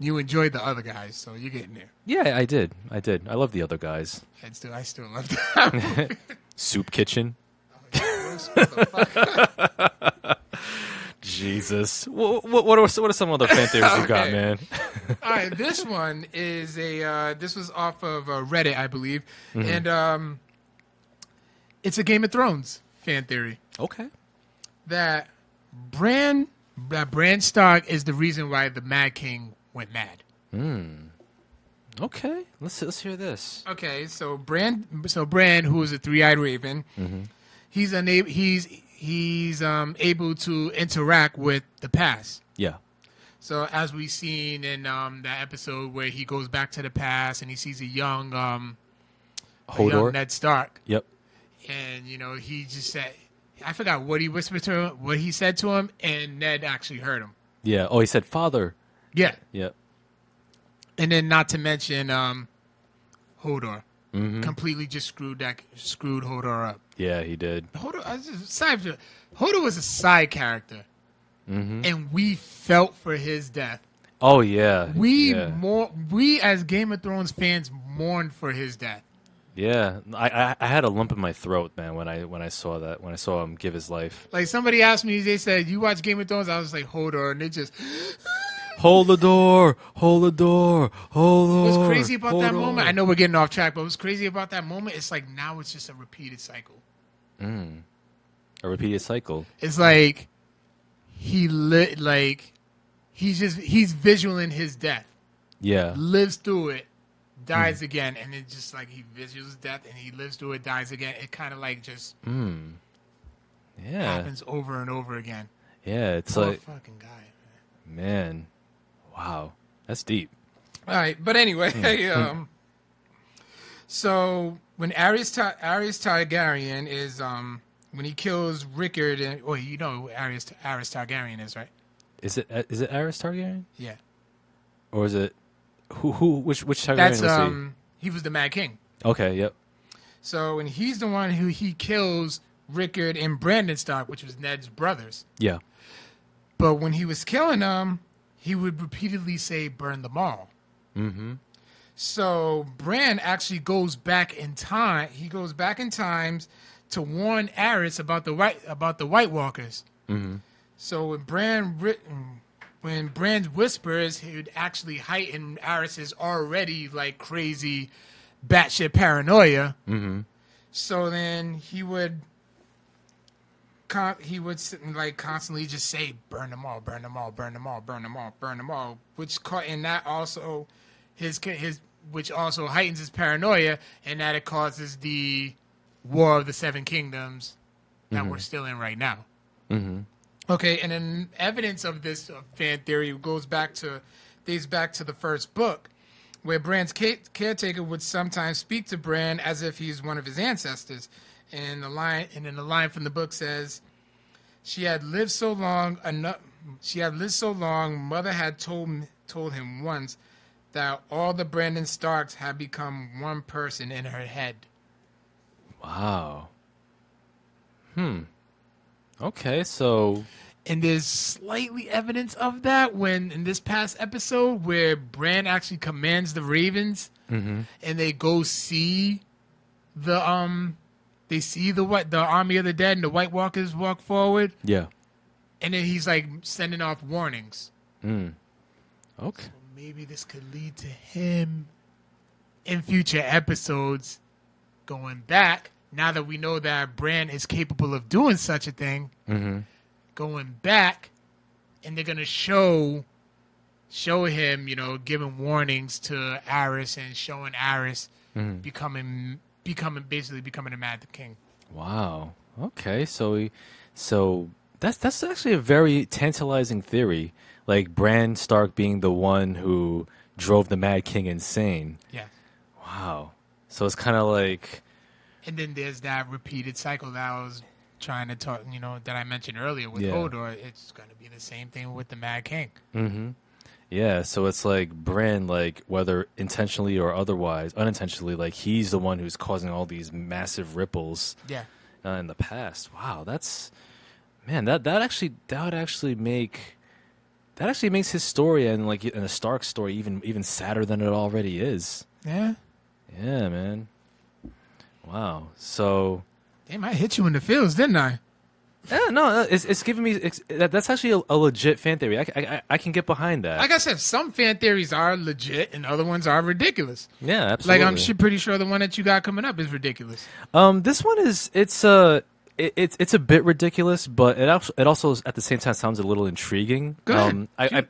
You enjoyed the other guys, so you're getting there. yeah, I did. I did. I love the other guys. I still, I still love that. Soup Kitchen. Gross motherfucker. Jesus. What, what, what, are, what are some other fan theories you got, man? All right, this one is a. Uh, this was off of uh, Reddit, I believe, Mm-hmm. and um, it's a Game of Thrones fan theory Okay. that Bran that Bran Stark is the reason why the Mad King went mad. Hmm. Okay. Let's let's hear this. Okay, so Bran, so Bran, who is a three-eyed raven, he's unable. He's he's um able to interact with the past. Yeah. So as we've seen in um that episode where he goes back to the past and he sees a young um a young Ned Stark, Yep. and you know he just said, I forgot what he whispered to him, what he said to him, and Ned actually heard him. Yeah. Oh, he said father. Yeah, Yep. and then not to mention um Hodor, Mm-hmm. completely just screwed that screwed Hodor up. Yeah, he did. I just, side, Hodor was a side character, Mm-hmm. and we felt for his death. Oh yeah. We Yeah. more, we as Game of Thrones fans mourned for his death. Yeah. I, I I had a lump in my throat, man, when I when I saw that when I saw him give his life. Like somebody asked me, they said, "You watch Game of Thrones?" I was like, Hodor, and they just Hold the door. Hold the door. Hold the door. what's crazy about that hold moment. on. I know we're getting off track, but what's crazy about that moment? It's like now it's just a repeated cycle. A repeated cycle. It's like he lit, like he's just he's visualing his death, Yeah. lives through it, dies Hmm. again, and it's just like he visuals death and he lives through it, dies again. It kind of like just Yeah. happens over and over again. Yeah. It's Poor like fucking guy. man. Wow. That's deep. All right, but anyway, Hmm. um, so when Aerys Aerys Targaryen is um when he kills Rickard and oh you know who Aerys Aerys Targaryen is right? Is it is it Aerys Targaryen Yeah, or is it who who which which Targaryen that's was um he was the Mad King. Okay. Yep. So and he's the one who he kills Rickard and Brandon Stark, which was Ned's brothers. Yeah. But when he was killing them, he would repeatedly say, "Burn them all." Mm-hmm. So Bran actually goes back in time. He goes back in times to warn Aerys about the white about the White Walkers. Mm-hmm. So when Bran written when Bran whispers, he would actually heighten Aerys's already like crazy, batshit paranoia. Mm-hmm. So then he would. Con- he would like constantly just say, "Burn them all, burn them all, burn them all, burn them all, burn them all," which caught and that also his his which also heightens his paranoia, and that it causes the War of the Seven Kingdoms that mm-hmm. we're still in right now. Mm-hmm. Okay, and then evidence of this uh, fan theory goes back to dates back to the first book, where Bran's caretaker would sometimes speak to Bran as if he's one of his ancestors. And the line, and then the line from the book says, "She had lived so long, enough. She had lived so long. Mother had told told him once that all the Brandon Starks had become one person in her head." Wow. Hmm. Okay, so and there's slightly evidence of that when in this past episode where Bran actually commands the Ravens mm-hmm. and they go see the um they see the what the army of the dead and the White Walkers walk forward. Yeah. And then he's like sending off warnings. Mm. Okay. So maybe this could lead to him in future episodes going back now that we know that Bran is capable of doing such a thing, mm-hmm. going back, and they're gonna show show him, you know, giving warnings to Aerys and showing Aerys mm-hmm. becoming becoming basically becoming a Mad King. Wow. Okay, so he, so that's that's actually a very tantalizing theory. Like Bran Stark being the one who drove the Mad King insane. Yeah. Wow. So it's kind of like and then there's that repeated cycle that I was trying to talk, you know, that I mentioned earlier with yeah. Hodor. It's going to be the same thing with the Mad King. Mm-hmm. Yeah, so it's like Bran, like whether intentionally or otherwise, unintentionally, like he's the one who's causing all these massive ripples. Yeah. Uh, in the past, wow, that's man, that that actually that would actually make that actually makes his story and like in a Stark story even even sadder than it already is. Yeah. Yeah, man. Wow. So. Damn, I hit you in the fields, didn't I? Yeah, no, it's, it's giving me it's, that, that's actually a, a, legit fan theory. I, I, I can get behind that. Like I said, some fan theories are legit and other ones are ridiculous. Yeah, absolutely. Like I'm pretty sure the one that you got coming up is ridiculous. Um, this one is it's uh it, it's it's a bit ridiculous, but it also it also at the same time sounds a little intriguing. Go ahead. Um, I, I,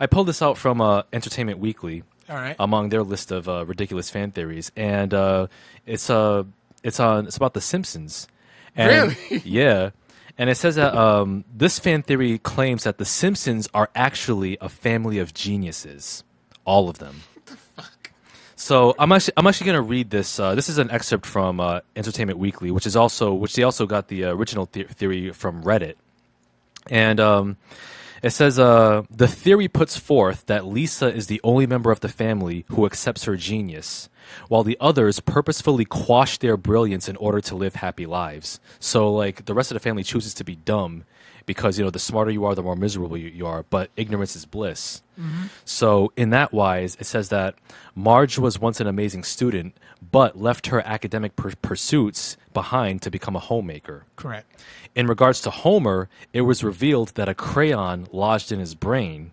I pulled this out from uh, Entertainment Weekly. All right. Among their list of uh, ridiculous fan theories, and uh, it's uh it's on. It's about the Simpsons. And, really? Yeah. And it says that um, this fan theory claims that the Simpsons are actually a family of geniuses, all of them. What the fuck? So I'm actually I'm actually gonna read this. Uh, this is an excerpt from uh, Entertainment Weekly, which is also which they also got the uh, original the- theory from Reddit, and um, it says uh, the theory puts forth that Lisa is the only member of the family who accepts her genius while the others purposefully quash their brilliance in order to live happy lives. So, like, the rest of the family chooses to be dumb because, you know, the smarter you are, the more miserable you, are, but ignorance is bliss. Mm-hmm. So, in that wise, it says that Marge was once an amazing student, but left her academic per- pursuits behind to become a homemaker. Correct. In regards to Homer, it was revealed that a crayon lodged in his brain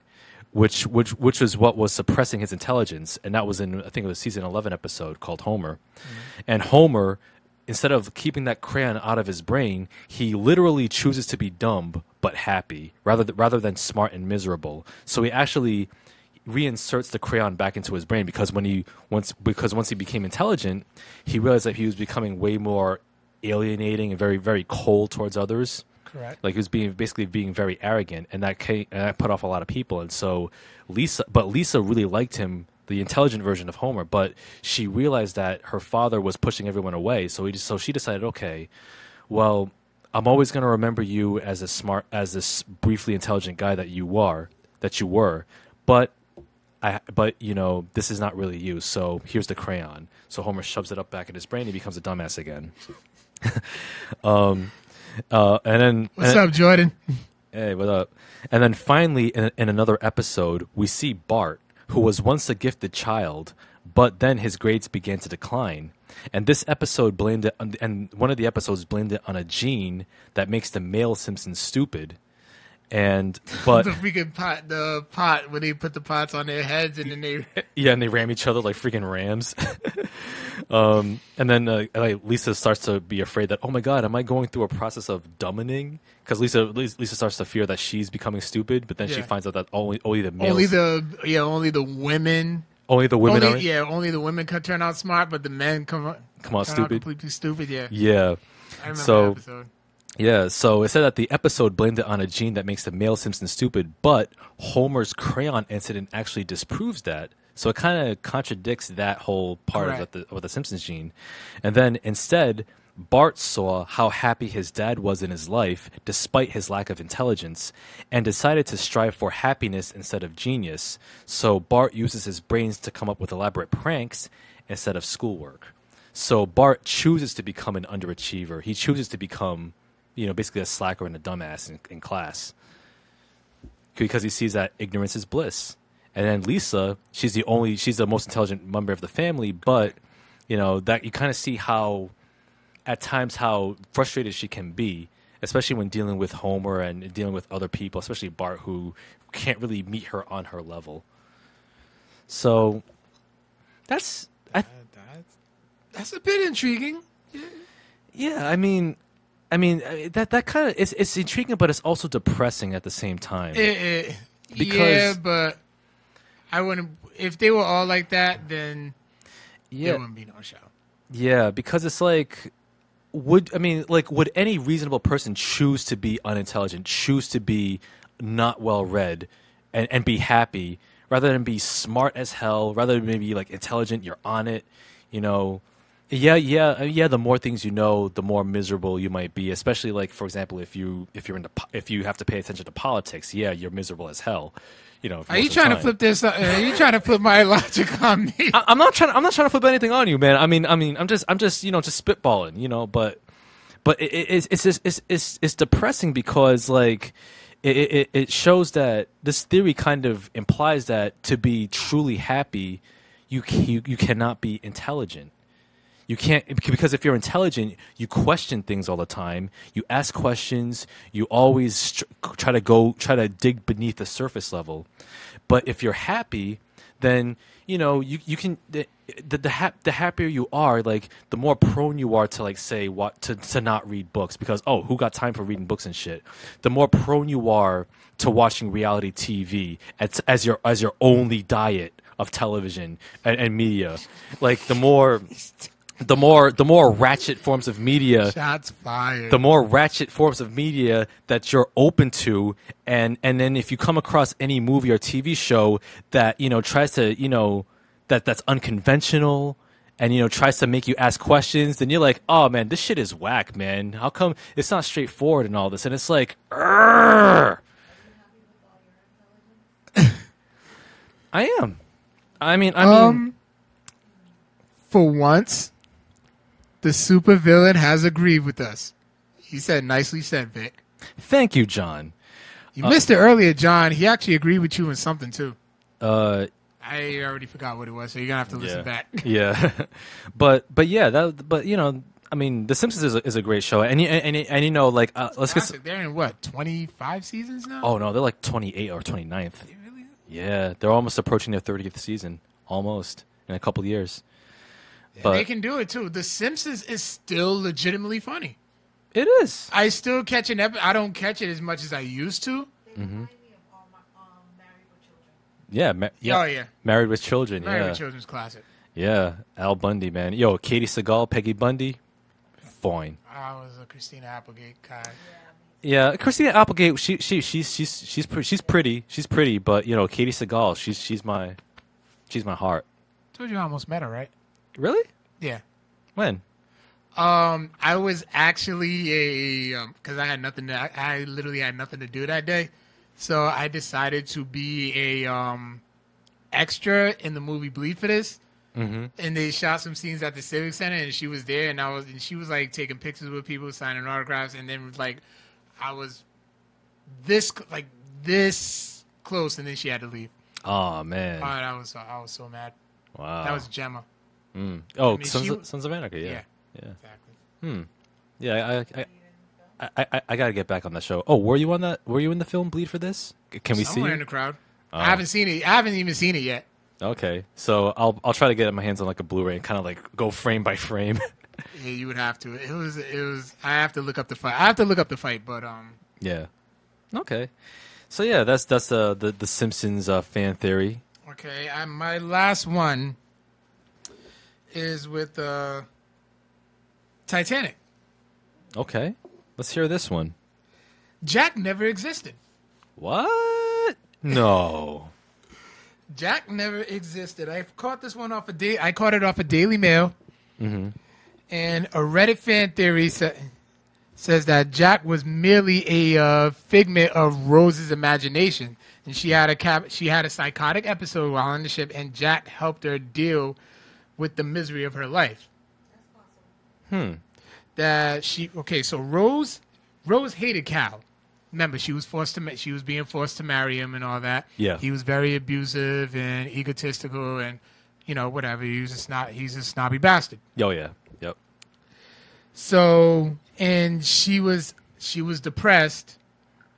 which which which was what was suppressing his intelligence, and that was in I think it was season eleven episode called Homer, mm-hmm. and Homer. Instead of keeping that crayon out of his brain, he literally chooses to be dumb but happy, rather th- rather than smart and miserable. So he actually reinserts the crayon back into his brain because when he once because once he became intelligent, he realized that he was becoming way more alienating and very very cold towards others. Correct. Like he was being basically being very arrogant, and that came, and that put off a lot of people. And so Lisa, but Lisa really liked him, the intelligent version of Homer. But she realized that her father was pushing everyone away. So he just, so she decided, okay, well, I'm always going to remember you as a smart, as this briefly intelligent guy that you are, that you were. But I, but you know, this is not really you. So here's the crayon. So Homer shoves it up back in his brain. He becomes a dumbass again. um, uh, and then what's and, up, Jordan? Hey, what up? And then finally, in, in another episode, we see Bart, who was once a gifted child, but then his grades began to decline. And this episode blamed it, on, and one of the episodes blamed it on a gene that makes the male Simpsons stupid. And but the freaking pot, the pot when they put the pots on their heads and then they. yeah, and they ram each other like freaking rams. um, and then uh, like Lisa starts to be afraid that oh my god, am I going through a process of dumbing? Because Lisa Lisa starts to fear that she's becoming stupid, but then she finds out that only only the males, Only the yeah, only the women. only the women only, yeah, only the women can turn out smart, but the men come out- Come out turn stupid? completely stupid. Yeah, yeah. I remember So- that episode. Yeah, so it said that the episode blamed it on a gene that makes the male Simpson stupid, but Homer's crayon incident actually disproves that. So it kind of contradicts that whole part of the, of the Simpsons gene. And then instead, Bart saw how happy his dad was in his life despite his lack of intelligence and decided to strive for happiness instead of genius. So Bart uses his brains to come up with elaborate pranks instead of schoolwork. So Bart chooses to become an underachiever. He chooses to become, you know, basically a slacker and a dumbass in, in class because he sees that ignorance is bliss. And then Lisa, she's the only, she's the most intelligent member of the family, but you know that you kind of see how, at times, how frustrated she can be, especially when dealing with Homer and dealing with other people, especially Bart, who can't really meet her on her level. So, that's I That's, that's a bit intriguing. Yeah, I mean, I mean uh, that that kind of it's it's intriguing, but it's also depressing at the same time. Eh, eh, Because- yeah, but I wouldn't. If they were all like that, then there yeah, wouldn't be no show. yeah, because it's like, would I mean, like, would any reasonable person choose to be unintelligent, choose to be not well read, and and be happy rather than be smart as hell, rather than maybe like intelligent, you're on it, you know. Yeah, yeah, uh, yeah. The more things you know, the more miserable you might be. Especially like, for example, if you if you're into if you have to pay attention to politics, yeah, you're miserable as hell. You know. Are you trying to flip this? Uh, are you trying to flip my logic on me? I, I'm not trying. I'm not trying to flip anything on you, man. I mean, I mean, I'm just, I'm just, you know, just spitballing, you know. But, but it, it, it's, it's, just, it's, it's, it's depressing because like, it, it, it shows that this theory kind of implies that to be truly happy, you, you, you cannot be intelligent. You can't because if you're intelligent, you question things all the time. You ask questions. You always try to go try to dig beneath the surface level. But if you're happy, then you know you you can the the the, hap- the happier you are, like the more prone you are to like say what to to not read books because oh who got time for reading books and shit. The more prone you are to watching reality TV as as your as your only diet of television and, and media, like the more the more the more ratchet forms of media Shots fired. the more ratchet forms of media that you're open to and and then if you come across any movie or TV show that you know tries to you know that that's unconventional and you know tries to make you ask questions then you're like oh man this shit is whack man how come it's not straightforward and all this and it's like. I am I mean I mean um, for once, the supervillain has agreed with us. He said, "Nicely said, Vic." thank you John You missed it earlier, John. He actually agreed with you in something too. uh I already forgot what it was, so you're gonna have to listen yeah. back. yeah, but but yeah, that but you know, I mean, The Simpsons is a, is a great show, and you, and, and, and you know, like uh, let's get. They're in what 25 seasons now. Oh no, they're like twenty eight or 29th. They really? Yeah, they're almost approaching their thirtieth season, almost in a couple years. But they can do it too. The Simpsons is still legitimately funny. it is. I still catch an episode. I don't catch it as much as I used to. They remind me of um, um, Married with Children. Yeah, ma- yeah. Oh yeah, Married with Children. Married yeah, with Children's classic. yeah. Al Bundy, man. Yo, Katey Sagal, Peggy Bundy, fine. I was a Christina Applegate guy. Yeah, Christina Applegate. She she she's she's she's pre- she's pretty. She's pretty, but you know, Katey Sagal. She's she's my she's my heart. Told you I almost met her, right? Really? Yeah. When? Um, I was actually a because I had nothing. To, I, I literally had nothing to do that day, so I decided to be a um extra in the movie Bleed for this. Mm-hmm. And they shot some scenes at the Civic Center, and she was there, and I was, and she was like taking pictures with people, signing autographs, and then like, I was this like this close, and then she had to leave. Oh man. Oh, I was I was so mad. wow. That was Gemma. Mm. Oh, I mean, Sons, of, Sons of Anarchy. Yeah. Yeah. Yeah. Exactly. Yeah. I, I, I, I, I, gotta get back on that show. Oh, were you on that? Were you in the film Bleed for this? Can we see? Somewhere in the crowd. Oh. I haven't seen it. I haven't even seen it yet. Okay, so I'll I'll try to get my hands on like a Blu-ray and kind of like go frame by frame. Yeah, you would have to. It was. It was. I have to look up the fight. I have to look up the fight, but um, yeah. Okay. So yeah, that's that's uh, the the Simpsons uh, fan theory. okay. I, my last one is with uh, Titanic. Okay, let's hear this one. Jack never existed. What? No. Jack never existed. I caught this one off a day. I caught it off a Daily Mail, Mm-hmm. and a Reddit fan theory sa- says that Jack was merely a uh, figment of Rose's imagination, and she had a cap- she had a psychotic episode while on the ship, and Jack helped her deal with the misery of her life. Hmm. That she okay, so Rose Rose hated Cal. Remember, she was forced to ma- she was being forced to marry him and all that. Yeah. he was very abusive and egotistical, and you know whatever. He was a snob. He's a snobby bastard. Oh yeah. Yep. So, and she was she was depressed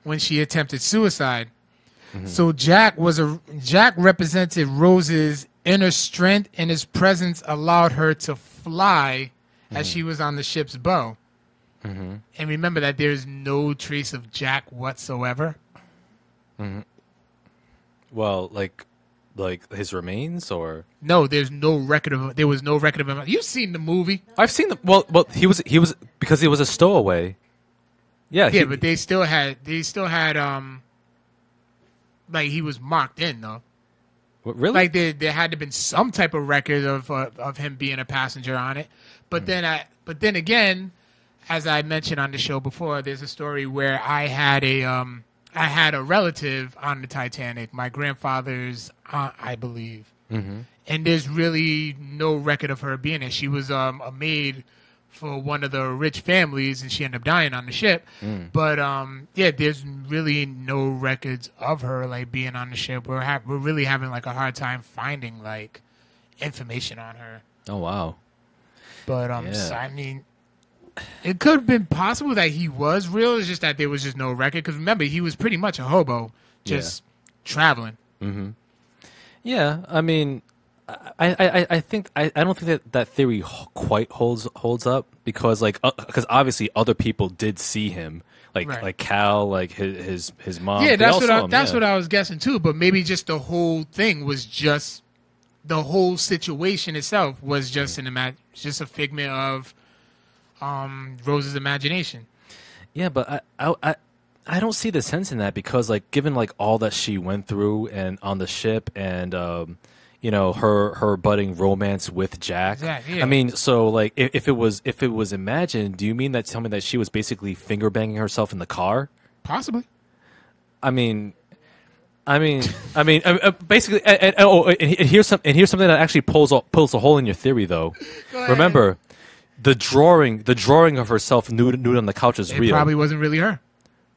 when she attempted suicide. So Jack was a Jack represented Rose's inner strength, and his presence allowed her to fly as she was on the ship's bow. And remember that there's no trace of Jack whatsoever. Hmm. Well, like, like his remains, or No, there's no record of there was no record of him. You've seen the movie, I've seen the well, well, he was he was because he was a stowaway. Yeah. yeah, he- but they still had they still had um like he was marked in though. What, really? like there there had to been some type of record of uh, of him being a passenger on it. But then I but then again, as I mentioned on the show before, there's a story where I had a um I had a relative on the Titanic, my grandfather's aunt, I believe. mm-hmm. And there's really no record of her being there. She was um a maid for one of the rich families and she ended up dying on the ship. But um yeah, there's really no records of her like being on the ship. We're ha- we're really having like a hard time finding like information on her. Oh wow. But um Yeah. so, I mean it could have been possible that he was real. It's just that there was just no record. Because remember, he was pretty much a hobo, just traveling. Mm-hmm. Yeah, I mean, I, I, I- think I, I don't think that that theory quite holds holds up because like because obviously other people did see him like Right. like Cal like his his, his mom yeah, that's what I, him, that's yeah. what I was guessing too. But maybe just the whole thing was just the whole situation itself was just an ima- just a figment of um, Rose's imagination. Yeah, but I, I I I don't see the sense in that because like given like all that she went through and on the ship and um you know her her budding romance with Jack. Yeah. I mean, so like if, if it was if it was imagined, do you mean that tell me that she was basically finger banging herself in the car? Possibly. I mean, I mean, I mean, uh, uh, basically, and, and, oh, and and here's some, and here's something that actually pulls a, pulls a hole in your theory, though. Remember, the drawing, the drawing of herself nude, nude on the couch is It real. probably wasn't really her.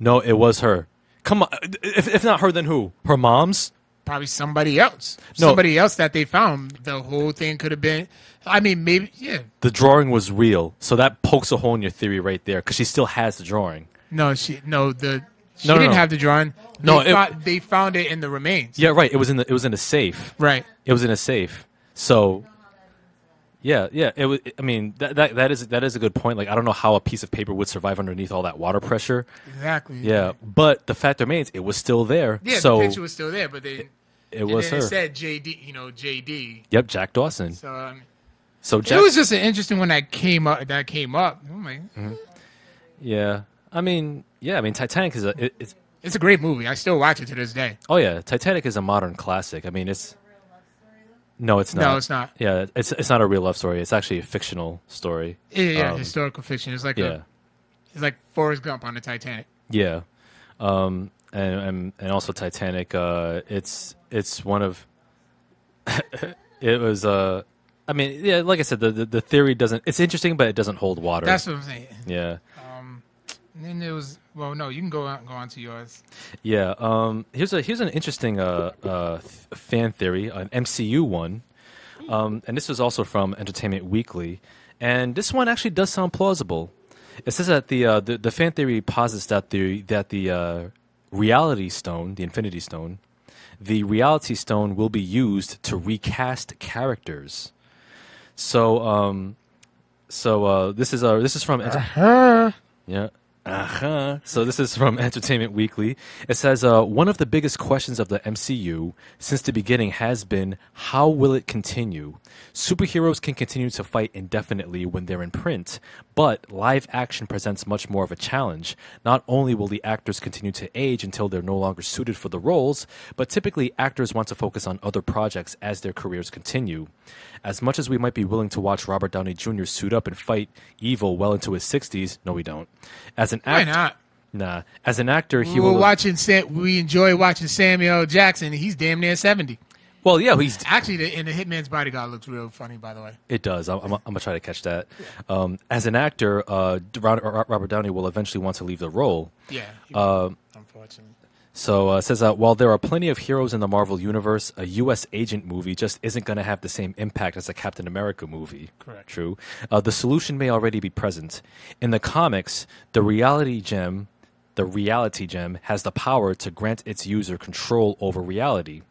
No, it was her. Come on, if, if not her, then who? Her mom's? Probably somebody else. No. Somebody else that they found. The whole thing could have been. I mean, maybe. Yeah. The drawing was real, so that pokes a hole in your theory right there because she still has the drawing. No, she. No, the. She No, no, didn't no. have the drawing. No, they, it- fou- they found it in the remains. Yeah, right. It was in the, it was in a safe. Right. It was in a safe. So, yeah, yeah. It was. I mean, that, that that is that is a good point. Like, I don't know how a piece of paper would survive underneath all that water pressure. Exactly. Yeah, but the fact remains, it was still there. Yeah, so the picture was still there, but they. It and was her. It said JD, you know, JD. yep, Jack Dawson. So um, So Jack. it was just an interesting one that came up. That came up. Oh my, yeah, I mean, yeah, I mean, Titanic is a. It, it's it's a great movie. I still watch it to this day. oh yeah, Titanic is a modern classic. I mean, it's. No, it's not. No, it's not. Yeah, it's it's not a real love story. It's actually a fictional story. Yeah, yeah, Um, historical fiction. It's like Yeah. a, it's like Forrest Gump on the Titanic. Yeah, um, and, and and also Titanic. Uh, it's it's one of. it was. Uh, I mean, yeah, like I said, the, the the theory doesn't. It's interesting, but it doesn't hold water. That's what I'm saying. yeah. Um, And then there was well, no, you can go on, go on to yours. Yeah. Um, here's a here's an interesting uh, uh, th- fan theory, an MCU one, um, and this was also from Entertainment Weekly, and this one actually does sound plausible. It says that the uh, the, the fan theory posits that the that the uh, reality stone, the Infinity Stone, the reality stone will be used to recast characters. So um, so uh, this is uh, this is from Enter- yeah. Uh-huh. So this is from Entertainment Weekly. It says uh, one of the biggest questions of the MCU since the beginning has been how will it continue? Superheroes can continue to fight indefinitely when they're in print, but live action presents much more of a challenge. Not only will the actors continue to age until they're no longer suited for the roles, but typically actors want to focus on other projects as their careers continue. As much as we might be willing to watch Robert Downey Jr. suit up and fight evil well into his 60s, no, we don't. As an Why actor, not? nah. As an actor, he We were will. watching. Sam, we enjoy watching Samuel Jackson. He's damn near seventy. well, yeah, he's. Actually, the, and the Hitman's bodyguard looks real funny, by the way. It does. I'm, I'm, I'm gonna try to catch that. Um, as an actor, uh, Robert Downey will eventually want to leave the role. Yeah. Uh, unfortunately. So uh, it says that while there are plenty of heroes in the Marvel universe, a U.S. agent movie just isn't going to have the same impact as a Captain America movie. Correct. True. Uh, the solution may already be present in the comics. The reality gem, the reality gem, has the power to grant its user control over reality.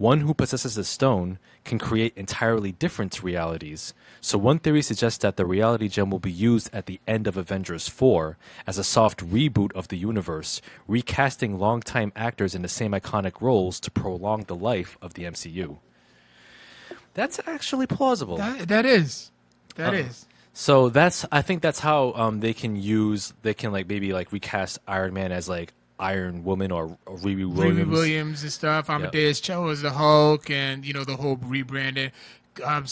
One who possesses the stone can create entirely different realities. So one theory suggests that the reality gem will be used at the end of Avengers 4 as a soft reboot of the universe, recasting longtime actors in the same iconic roles to prolong the life of the MCU. That's actually plausible. That, that is. That is. So that's I think that's how um, they can use they can like maybe like recast Iron Man as like Iron Woman or, or Riri Williams. Williams. Williams and stuff. Amadeus Cho as the Hulk, and you know the whole rebranding. Um,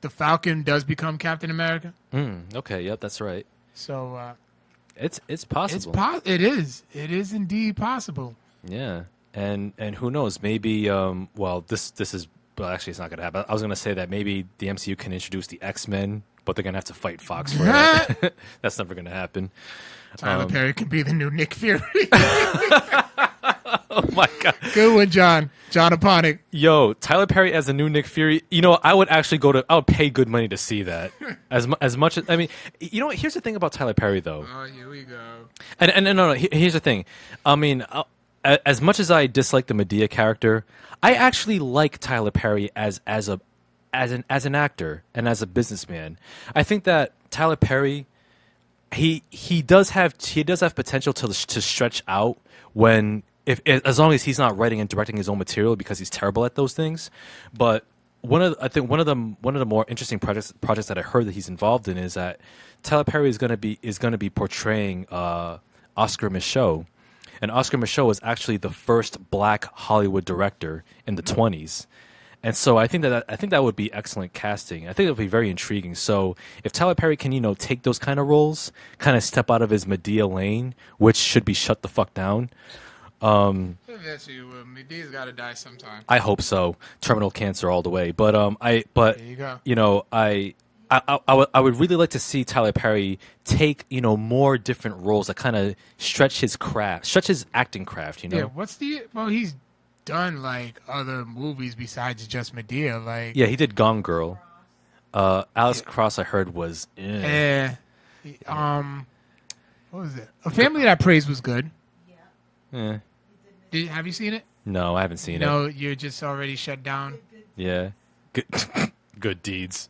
the Falcon does become Captain America, Mm, okay, yep, that's right. so uh, It's it's it's possible. po- It is. It is indeed possible. yeah, and and who knows? Maybe um, well, this this is well, actually it's not gonna happen. I was gonna say that maybe the MCU can introduce the X Men, but they're gonna have to fight Fox for it. that's never gonna happen. Tyler Um, Perry can be the new Nick Fury. Oh my god. Good one, John. John Aponic. Yo, Tyler Perry as a new Nick Fury. You know, I would actually go to. I would pay good money to see that. As as much as I mean, you know what? Here's the thing about Tyler Perry, though. Oh, here we go. And and, and no, no. Here's the thing. I mean, uh, as much as I dislike the Madea character, I actually like Tyler Perry as as a as an as an actor and as a businessman. I think that Tyler Perry he he does have he does have potential to to stretch out when if as long as he's not writing and directing his own material because he's terrible at those things. But one of I think one of the one of the more interesting projects projects that I heard that he's involved in is that Tyler Perry is going to be is to be portraying uh, Oscar Micheaux, and Oscar Micheaux was actually the first black Hollywood director in the twenties. And so I think that I think that would be excellent casting. I think it would be very intriguing. So if Tyler Perry can, you know, take those kind of roles, kind of step out of his Madea lane, which should be shut the fuck down. That's you. Uh, Madea's got to die sometime. I hope so. Terminal cancer all the way. But um, I but you you know I. I, I, I would- I would really like to see Tyler Perry take you know more different roles that kind of stretch his craft, stretch his acting craft. You know, Yeah. What's the? Well, he's done like other movies besides just Madea. Like, yeah, he did Gone Girl. Uh, Alex Cross, I heard was eh. eh, um, what was it? A Family That Prays was good. Eh. Did, have you seen it? No, I haven't seen it. No, you're just already shut down. Yeah. Good good deeds.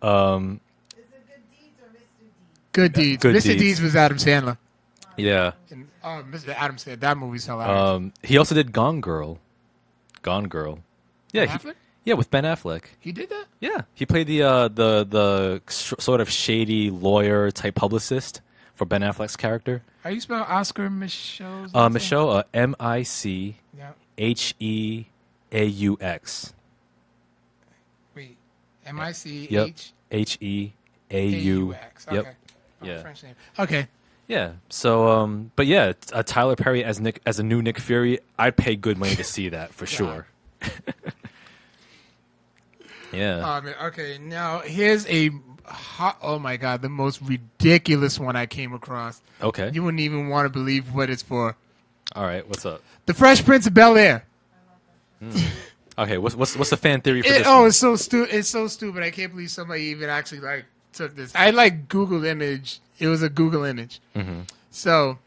Um Is it good deeds or Mr. Deeds? Good deeds. Good Mr. Deeds was Adam Sandler. Yeah. And, oh, Mr. Adam said That movie's hilarious. Um he also did Gone Girl. Gone Girl. Yeah, Ben he, yeah, with Ben Affleck. he did that. Yeah, he played the uh the the s- sort of shady lawyer type publicist for Ben Affleck's character. How you spell Oscar Micheaux? Uh Michelle uh, M I C Yeah. H E A U X. Wait. M I C Yep. H H E A U X. Okay. Yep. Oh, Yeah. French name. Okay. Yeah. So, um, but yeah, uh, Tyler Perry as Nick as a new Nick Fury, I'd pay good money to see that for sure. yeah. Um, okay, now here's a ho- oh my god, the most ridiculous one I came across. Okay. You wouldn't even want to believe what it's for. All right. What's up? The Fresh Prince of Bel Air. Okay. What's what's what's the fan theory for It, this? oh, one? it's so stupid. It's so stupid. I can't believe somebody even actually like took this. I like Google image. It was a Google image. Mm-hmm. So,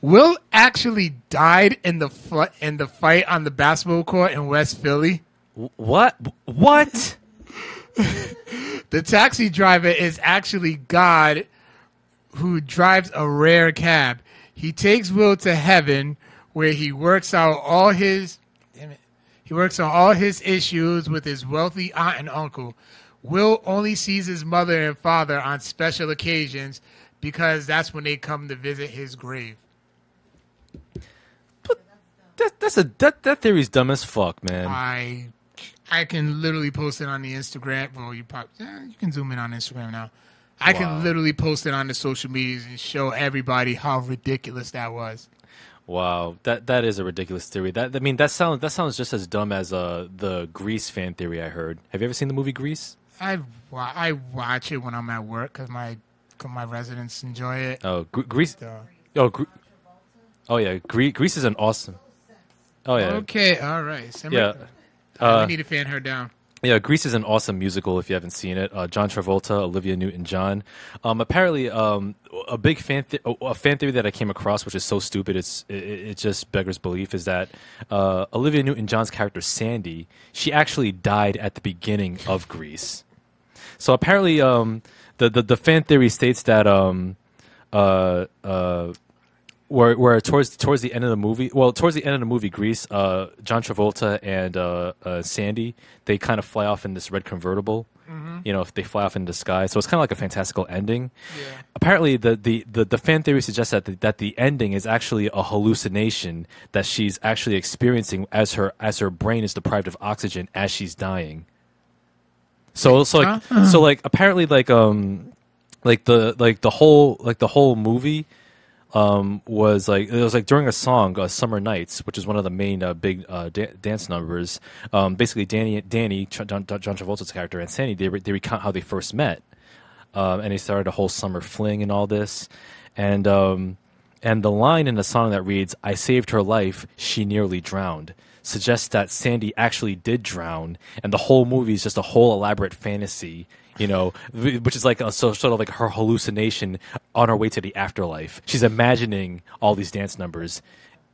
Will actually died in the fl- in the fight on the basketball court in West Philly. What? What? The taxi driver is actually God who drives a rare cab. He takes Will to heaven where he works out all his damn it. He works on all his issues with his wealthy aunt and uncle. Will only sees his mother and father on special occasions because that's when they come to visit his grave. But That, that's a that that theory's dumb as fuck, man. I I can literally post it on the Instagram. Well, you pop, eh, you can zoom in on Instagram now. I Wow. can literally post it on the social medias and show everybody how ridiculous that was. Wow, that that is a ridiculous theory. That I mean, that sounds that sounds just as dumb as uh the Grease fan theory I heard. Have you ever seen the movie Grease? I I watch it when I'm at work because my 'cause my residents enjoy it. Oh, Gre- Grease. So- Oh, Gre- oh yeah, Gre- Grease is an awesome. Oh yeah, Okay, all right. Yeah. Uh, we need to fan her down. Yeah, Grease is an awesome musical if you haven't seen it. Uh, John Travolta, Olivia Newton-John. Um, apparently, um, a big fan th- a fan theory that I came across, which is so stupid, it's it, it just beggars belief, is that uh, Olivia Newton-John's character Sandy, she actually died at the beginning of Grease. So apparently, um, the, the the fan theory states that um, uh, uh, where where towards towards the end of the movie, well, towards the end of the movie, Grease, uh, John Travolta and uh, uh, Sandy, they kind of fly off in this red convertible. You know, if they fly off in the sky, so it's kind of like a fantastical ending. Yeah. Apparently, the, the, the, the fan theory suggests that the, that the ending is actually a hallucination that she's actually experiencing as her as her brain is deprived of oxygen as she's dying. So so like Huh? so like apparently like um like the like the whole like the whole movie um, was like it was like during a song, uh, "Summer Nights," which is one of the main uh, big uh, da- dance numbers. Um, basically, Danny, Danny, John, John Travolta's character, and Sandy, they, re- they recount how they first met, um, and they started a whole summer fling and all this, and um, and the line in the song that reads, "I saved her life, she nearly drowned." Suggests that Sandy actually did drown, and the whole movie is just a whole elaborate fantasy you know, which is like a, so, sort of like her hallucination on her way to the afterlife. She's imagining all these dance numbers.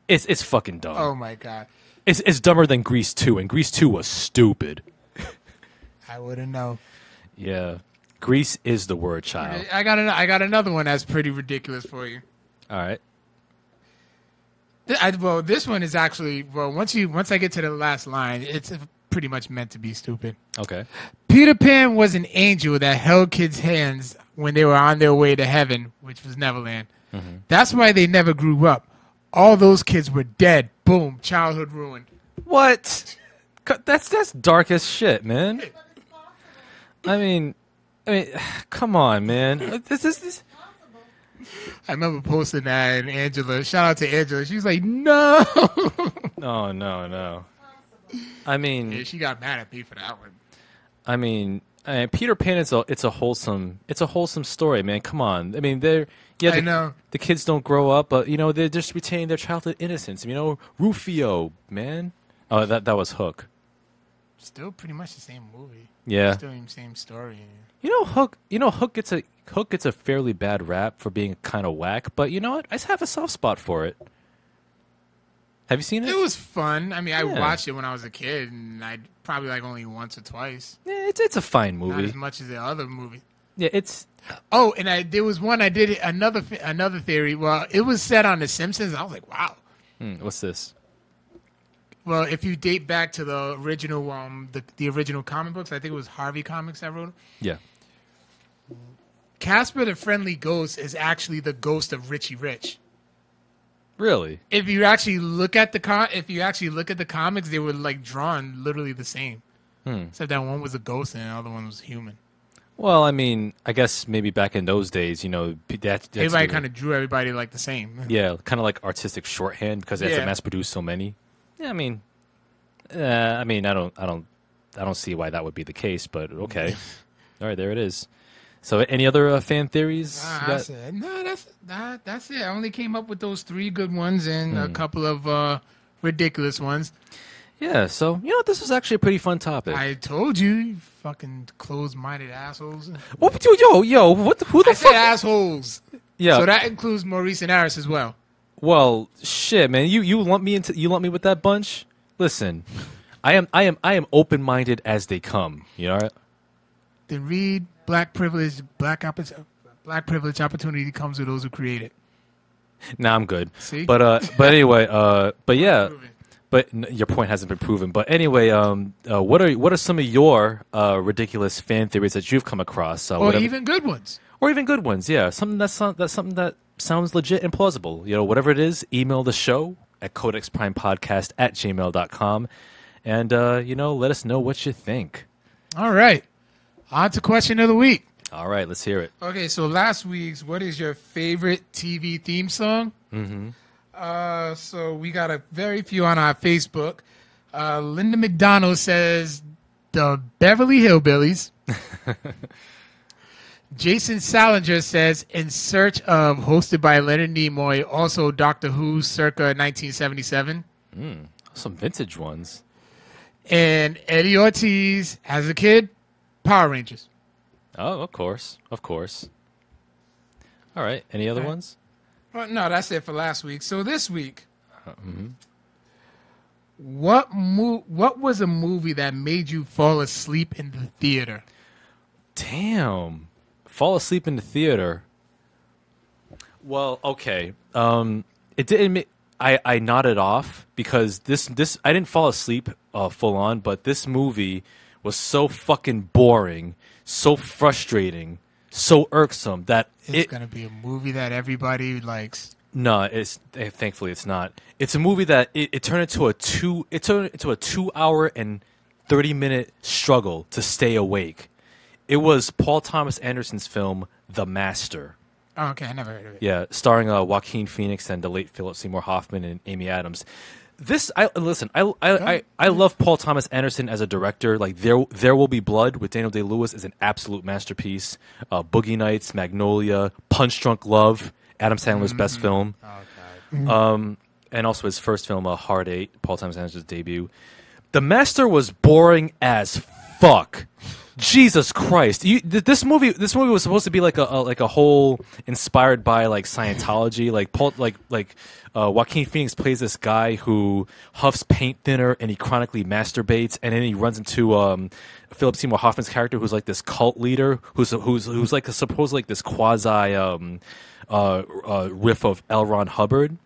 It's it's fucking dumb. Oh my god, It's it's dumber than Grease two, and Grease two was stupid. I wouldn't know. Yeah, Grease is the word child. I got an, I got another one that's pretty ridiculous for you. All right. Th- I, well, this one is actually well. Once you once I get to the last line, it's pretty much meant to be stupid. Okay. Peter Pan was an angel that held kids' hands when they were on their way to heaven, which was Neverland. Mm-hmm. That's why they never grew up. All those kids were dead. Boom, childhood ruined. What? That's that's dark as shit, man. I mean, I mean, come on, man. Uh, this is this. I remember posting that, and Angela, shout out to Angela. She was like, "No." No, no, no. I mean, yeah, she got mad at me for that one. I mean, Peter Pan is a it's a wholesome it's a wholesome story, man. Come on, I mean, they're yeah, I the, know. the kids don't grow up, but you know they're just retaining their childhood innocence. You know, Rufio, man. Oh, that that was Hook. Still pretty much the same movie. Yeah, Still the same story. you know Hook. You know Hook gets a Hook gets a fairly bad rap for being kind of whack, but you know what? I just have a soft spot for it. Have you seen it? It was fun. I mean, I Yeah. watched it when I was a kid, and I probably like only once or twice. yeah, it's it's a fine Not movie. as much as the other movie. Yeah, it's Oh, and I there was one I did another another theory. Well, it was set on The Simpsons. I was like, wow. hmm, what's this? Well, if you date back to the original um the, the original comic books, I think it was Harvey Comics that wrote. Yeah. Casper the Friendly Ghost is actually the ghost of Richie Rich. Really? If you actually look at the con, if you actually look at the comics, they were like drawn literally the same, Hmm. except that one was a ghost and the other one was human. Well, I mean, I guess maybe back in those days, you know, that, that's Everybody kind of drew everybody like the same. Yeah, kind of like artistic shorthand because they have to mass produce so many. Yeah, I mean, uh, I mean, I don't, I don't, I don't see why that would be the case, but okay. All right, there it is. So, any other uh, fan theories? Nah, you I got? said, no, that's that, that's it. I only came up with those three good ones and Hmm. a couple of uh, ridiculous ones. Yeah. So, you know, this was actually a pretty fun topic. I told you, you fucking closed-minded assholes. what? Yo, yo, what? The, who the I said fuck? assholes. yeah. So that includes Maurice and Harris as well. Well, shit, man. You you lump me into you lump me with that bunch. Listen, I am I am I am open minded as they come. You know. right? Then read black privilege, black opportunity. Black privilege opportunity comes to those who create it. Nah, I'm good. See? But uh, but anyway, uh, but yeah, but n- your point hasn't been proven. But anyway, um, uh, what are what are some of your uh ridiculous fan theories that you've come across? Uh, Or whatever- even good ones. or even good ones. Yeah, something that's that's something that sounds legit and plausible. You know, whatever it is, email the show at codexprimepodcast at gmail.com. and uh, you know, let us know what you think. All right. On to question of the week. All right, let's hear it. Okay, so last week's what is your favorite TV theme song? Mm-hmm. Uh, so we got a very few on our Facebook. Uh, Linda McDonald says the Beverly Hillbillies. Jason Salinger says In Search of, hosted by Leonard Nimoy, also Doctor Who, circa 1977. Some vintage ones. And Eddie Ortiz, as a kid, Power Rangers. Oh, of course, of course. All right. Any other Okay. ones? Well, no, that's it for last week. So this week, what mo- What was a movie that made you fall asleep in the theater? Damn. Fall asleep in the theater. Well, okay. Um, it didn't. ma- I I nodded off because this this I didn't fall asleep uh, full on, but this movie was so fucking boring, so frustrating, so irksome that It's it gonna be a movie that everybody likes. No, it's eh, thankfully it's not. It's a movie that it, it turned into a two it turned into a two hour and thirty minute struggle to stay awake. It was Paul Thomas Anderson's film The Master. Oh, okay, I never heard of it. Yeah, starring uh, Joaquin Phoenix and the late Philip Seymour Hoffman and Amy Adams. This I listen. I, I I I love Paul Thomas Anderson as a director. Like there there will be blood with Daniel Day Lewis is an absolute masterpiece. Uh, Boogie Nights, Magnolia, Punch Drunk Love, Adam Sandler's best film. Um, and also his first film, uh, Hard Eight, Paul Thomas Anderson's debut. The Master was boring as fuck. Jesus Christ! You, th- this movie, this movie was supposed to be like a, a like a whole inspired by like Scientology. Like Paul, like like uh, Joaquin Phoenix plays this guy who huffs paint thinner and he chronically masturbates, and then he runs into um, Philip Seymour Hoffman's character, who's like this cult leader, who's who's who's like a, supposedly like this quasi um, uh, uh, riff of L. Ron Hubbard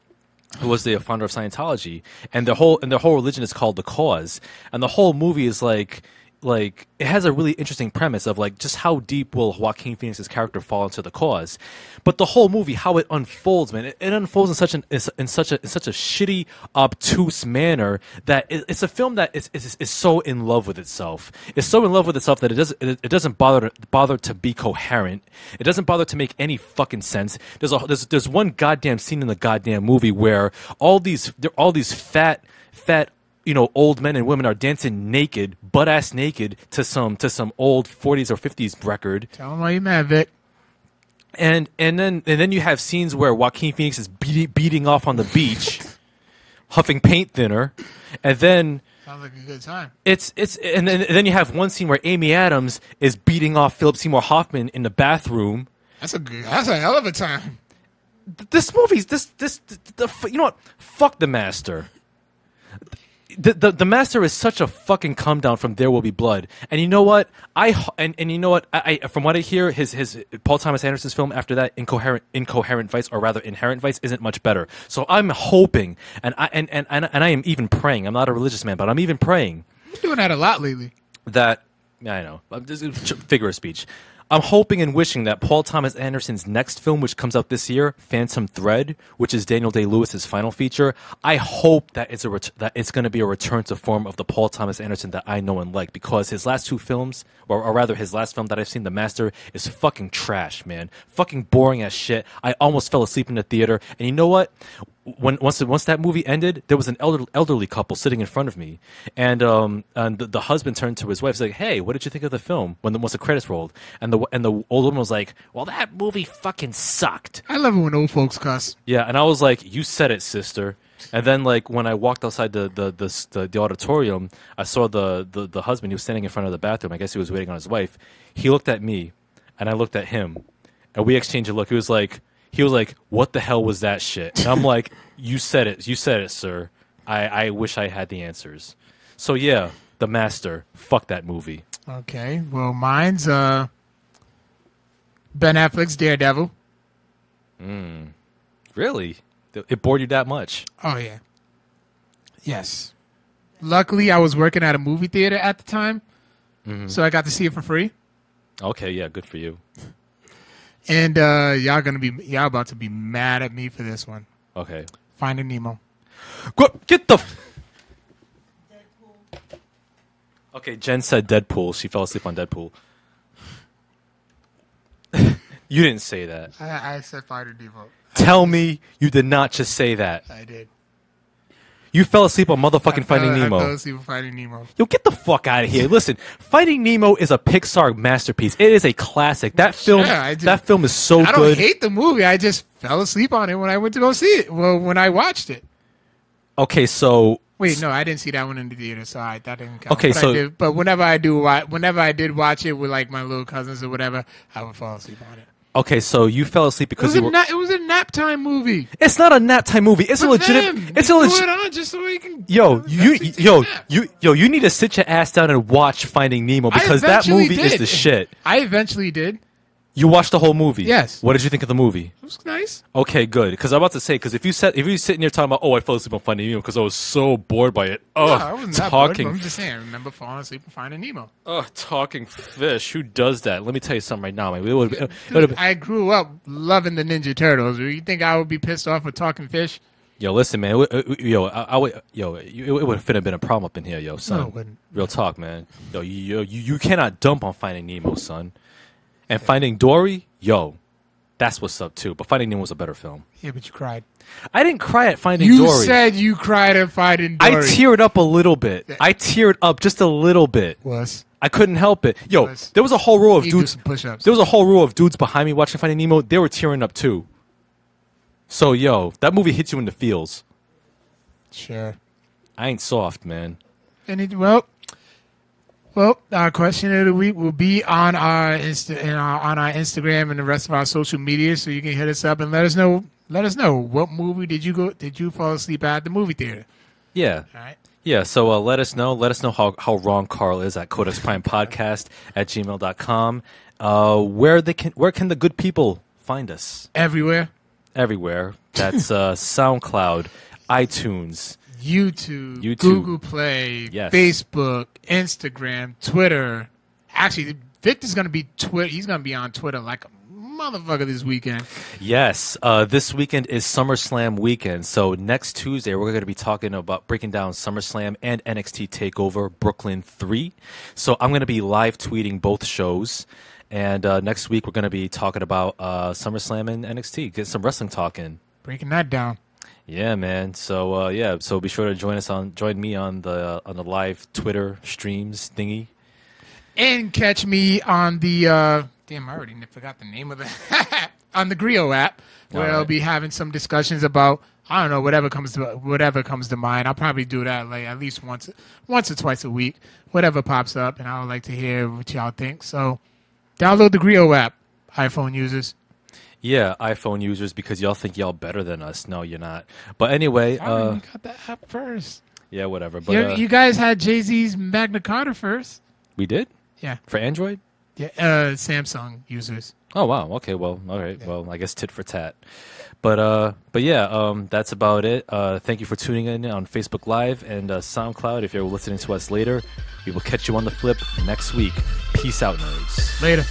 who was the founder of Scientology, and the whole and their whole religion is called the Cause, and the whole movie is like like it has a really interesting premise of like just how deep will Joaquin Phoenix's character fall into the cause, but the whole movie how it unfolds, man, it, it unfolds in such an in such a in such a shitty obtuse manner that it, it's a film that is, is is so in love with itself. It's so in love with itself that it doesn't it, it doesn't bother to, bother to be coherent. It doesn't bother to make any fucking sense. There's a there's there's one goddamn scene in the goddamn movie where all these all these fat fat you know old men and women are dancing naked butt ass naked to some to some old 40s or 50s record Tell them why you mad, Vic. and and then and then you have scenes where Joaquin Phoenix is beating beating off on the beach huffing paint thinner and then Sounds like a good time. it's it's and then, and then you have one scene where Amy Adams is beating off Philip Seymour Hoffman in the bathroom That's a good. That's a hell of a time. this movie's this this the, the, you know what fuck the master the, the the master is such a fucking come down from there will be blood and you know what I and, and you know what I, I from what i hear his his paul thomas anderson's film after that incoherent incoherent vice or rather inherent vice isn't much better so i'm hoping and i and and, and, and i am even praying i'm not a religious man but i'm even praying You're doing that a lot lately. that I know. I'm just figure of speech. I'm hoping and wishing that Paul Thomas Anderson's next film, which comes out this year, Phantom Thread, which is Daniel Day Lewis's final feature, I hope that it's a ret- that it's going to be a return to form of the Paul Thomas Anderson that I know and like. Because his last two films, or, or rather his last film that I've seen, The Master, is fucking trash, man. Fucking boring as shit. I almost fell asleep in the theater. And you know what? When once once that movie ended, there was an elder, elderly couple sitting in front of me, and um and the, the husband turned to his wife, he's like, "Hey, what did you think of the film?" When the once the credits rolled, and the and the old woman was like, "Well, that movie fucking sucked." I love it when old folks cuss. Yeah, and I was like, "You said it, sister." And then, like when I walked outside the the the, the, the auditorium, I saw the, the the husband. He was standing in front of the bathroom. I guess he was waiting on his wife. He looked at me, and I looked at him, and we exchanged a look. He was like, he was like, "What the hell was that shit?" And I'm like, "You said it. You said it, sir. I I wish I had the answers." So yeah, the master. Fuck that movie. Okay, well, mine's uh Ben Affleck's Daredevil. Really, it bored you that much? Oh yeah. Yes. Luckily, I was working at a movie theater at the time, so I got to see it for free. Okay, yeah, good for you. And uh y'all gonna be y'all about to be mad at me for this one. Okay, Finding Nemo. Go, get the. F- okay, Jen said Deadpool. She fell asleep on Deadpool. you didn't say that. I, I said Finding Nemo. Tell me you did not just say that. I did. You fell asleep on motherfucking I Finding fell- I fell Nemo. asleep on Finding Nemo. Yo, get the fuck out of here. Listen, Finding Nemo is a Pixar masterpiece. It is a classic. That film, I just- that film is so I don't hate the movie. I just fell asleep on it when I went to go see it. Well, when I watched it. okay, so Wait, no, I didn't see that one in the theater, so I, that didn't count. Okay, but I so- did- but whenever I do, whenever I did watch it with like my little cousins or whatever, I would fall asleep on it. Okay, so you fell asleep It because was, you a were. na- it was a nap time movie. it's not a nap time movie. It's a For legit. them. It's a legit. on just so can. Yo, you, yo, you, yo, you need to sit your ass down and watch Finding Nemo because that movie is the shit. I eventually did. You watched the whole movie. Yes. What did you think of the movie? It was nice. Okay, good. Because I'm about to say, because if you said, if you sitting here talking about, oh, I fell asleep on Finding Nemo because I was so bored by it. Oh, no, I wasn't that bored, talking, I'm just saying. I remember falling asleep and finding Nemo. oh, talking fish. Who does that? Let me tell you something right now, man. It would, it would have, I grew up loving the Ninja Turtles. You think I would be pissed off with talking fish? yo, listen, man. it yo, I, I would, yo, it, it would have been a problem up in here, yo, son. No, it wouldn't. Real talk, man. Yo, you, you, you cannot dump on Finding Nemo, son. And Finding Dory, yo, that's what's up too. But Finding Nemo was a better film. Yeah, but you cried. I didn't cry at Finding You Dory. You said you cried at finding Dory. I teared up a little bit. I teared up just a little bit. was. I couldn't help it. Yo, Yes. there was a whole row of dudes. push-ups. There was a whole row of dudes behind me watching Finding Nemo. They were tearing up too. So yo, that movie hits you in the feels. Sure. I ain't soft, man. And it, well, well, our question of the week will be on our, Insta, in our on our Instagram and the rest of our social media, so you can hit us up and let us know. Let us know what movie did you go? Did you fall asleep at the movie theater? Yeah. All right. Yeah, so uh, let us know. Let us know how, how wrong Carl is at Codex Prime Podcast at gmail.com. Uh, where they can where can the good people find us? Everywhere. Everywhere. That's uh, SoundCloud, iTunes. YouTube, YouTube. Google Play, Yes. Facebook, Instagram, Twitter. Actually, Victor's gonna be Twitter. He's gonna be on Twitter like a motherfucker this weekend. Yes, uh, this weekend is SummerSlam weekend. So next Tuesday, we're going to be talking about breaking down SummerSlam and NXT Takeover Brooklyn 3. So I'm going to be live tweeting both shows. And uh, next week, we're going to be talking about uh, SummerSlam and NXT. Get some wrestling talking. Breaking that down. Yeah, man. So uh, yeah, so be sure to join us on join me on the on the live Twitter streams thingy. And catch me on the uh damn I already forgot the name of the on the Greo app where I'll be having some discussions about I don't know whatever comes to whatever comes to mind. I'll probably do that like at least once once or twice a week. Whatever pops up and I would like to hear what y'all think. So download the Greo app, iPhone users. Yeah, iPhone users because y'all think y'all better than us. No, you're not. But anyway, I uh, already got that app first. yeah, whatever. But you, uh, you guys had Jay Z's Magna Carta first. we did Yeah. for Android. Yeah. Uh, Samsung users. Oh wow. Okay. Well. All right. Well, I guess tit for tat. But uh, but yeah. Um, that's about it. Uh, thank you for tuning in on Facebook Live and uh, SoundCloud. If you're listening to us later, we will catch you on the flip next week. Peace out, nerds. Later.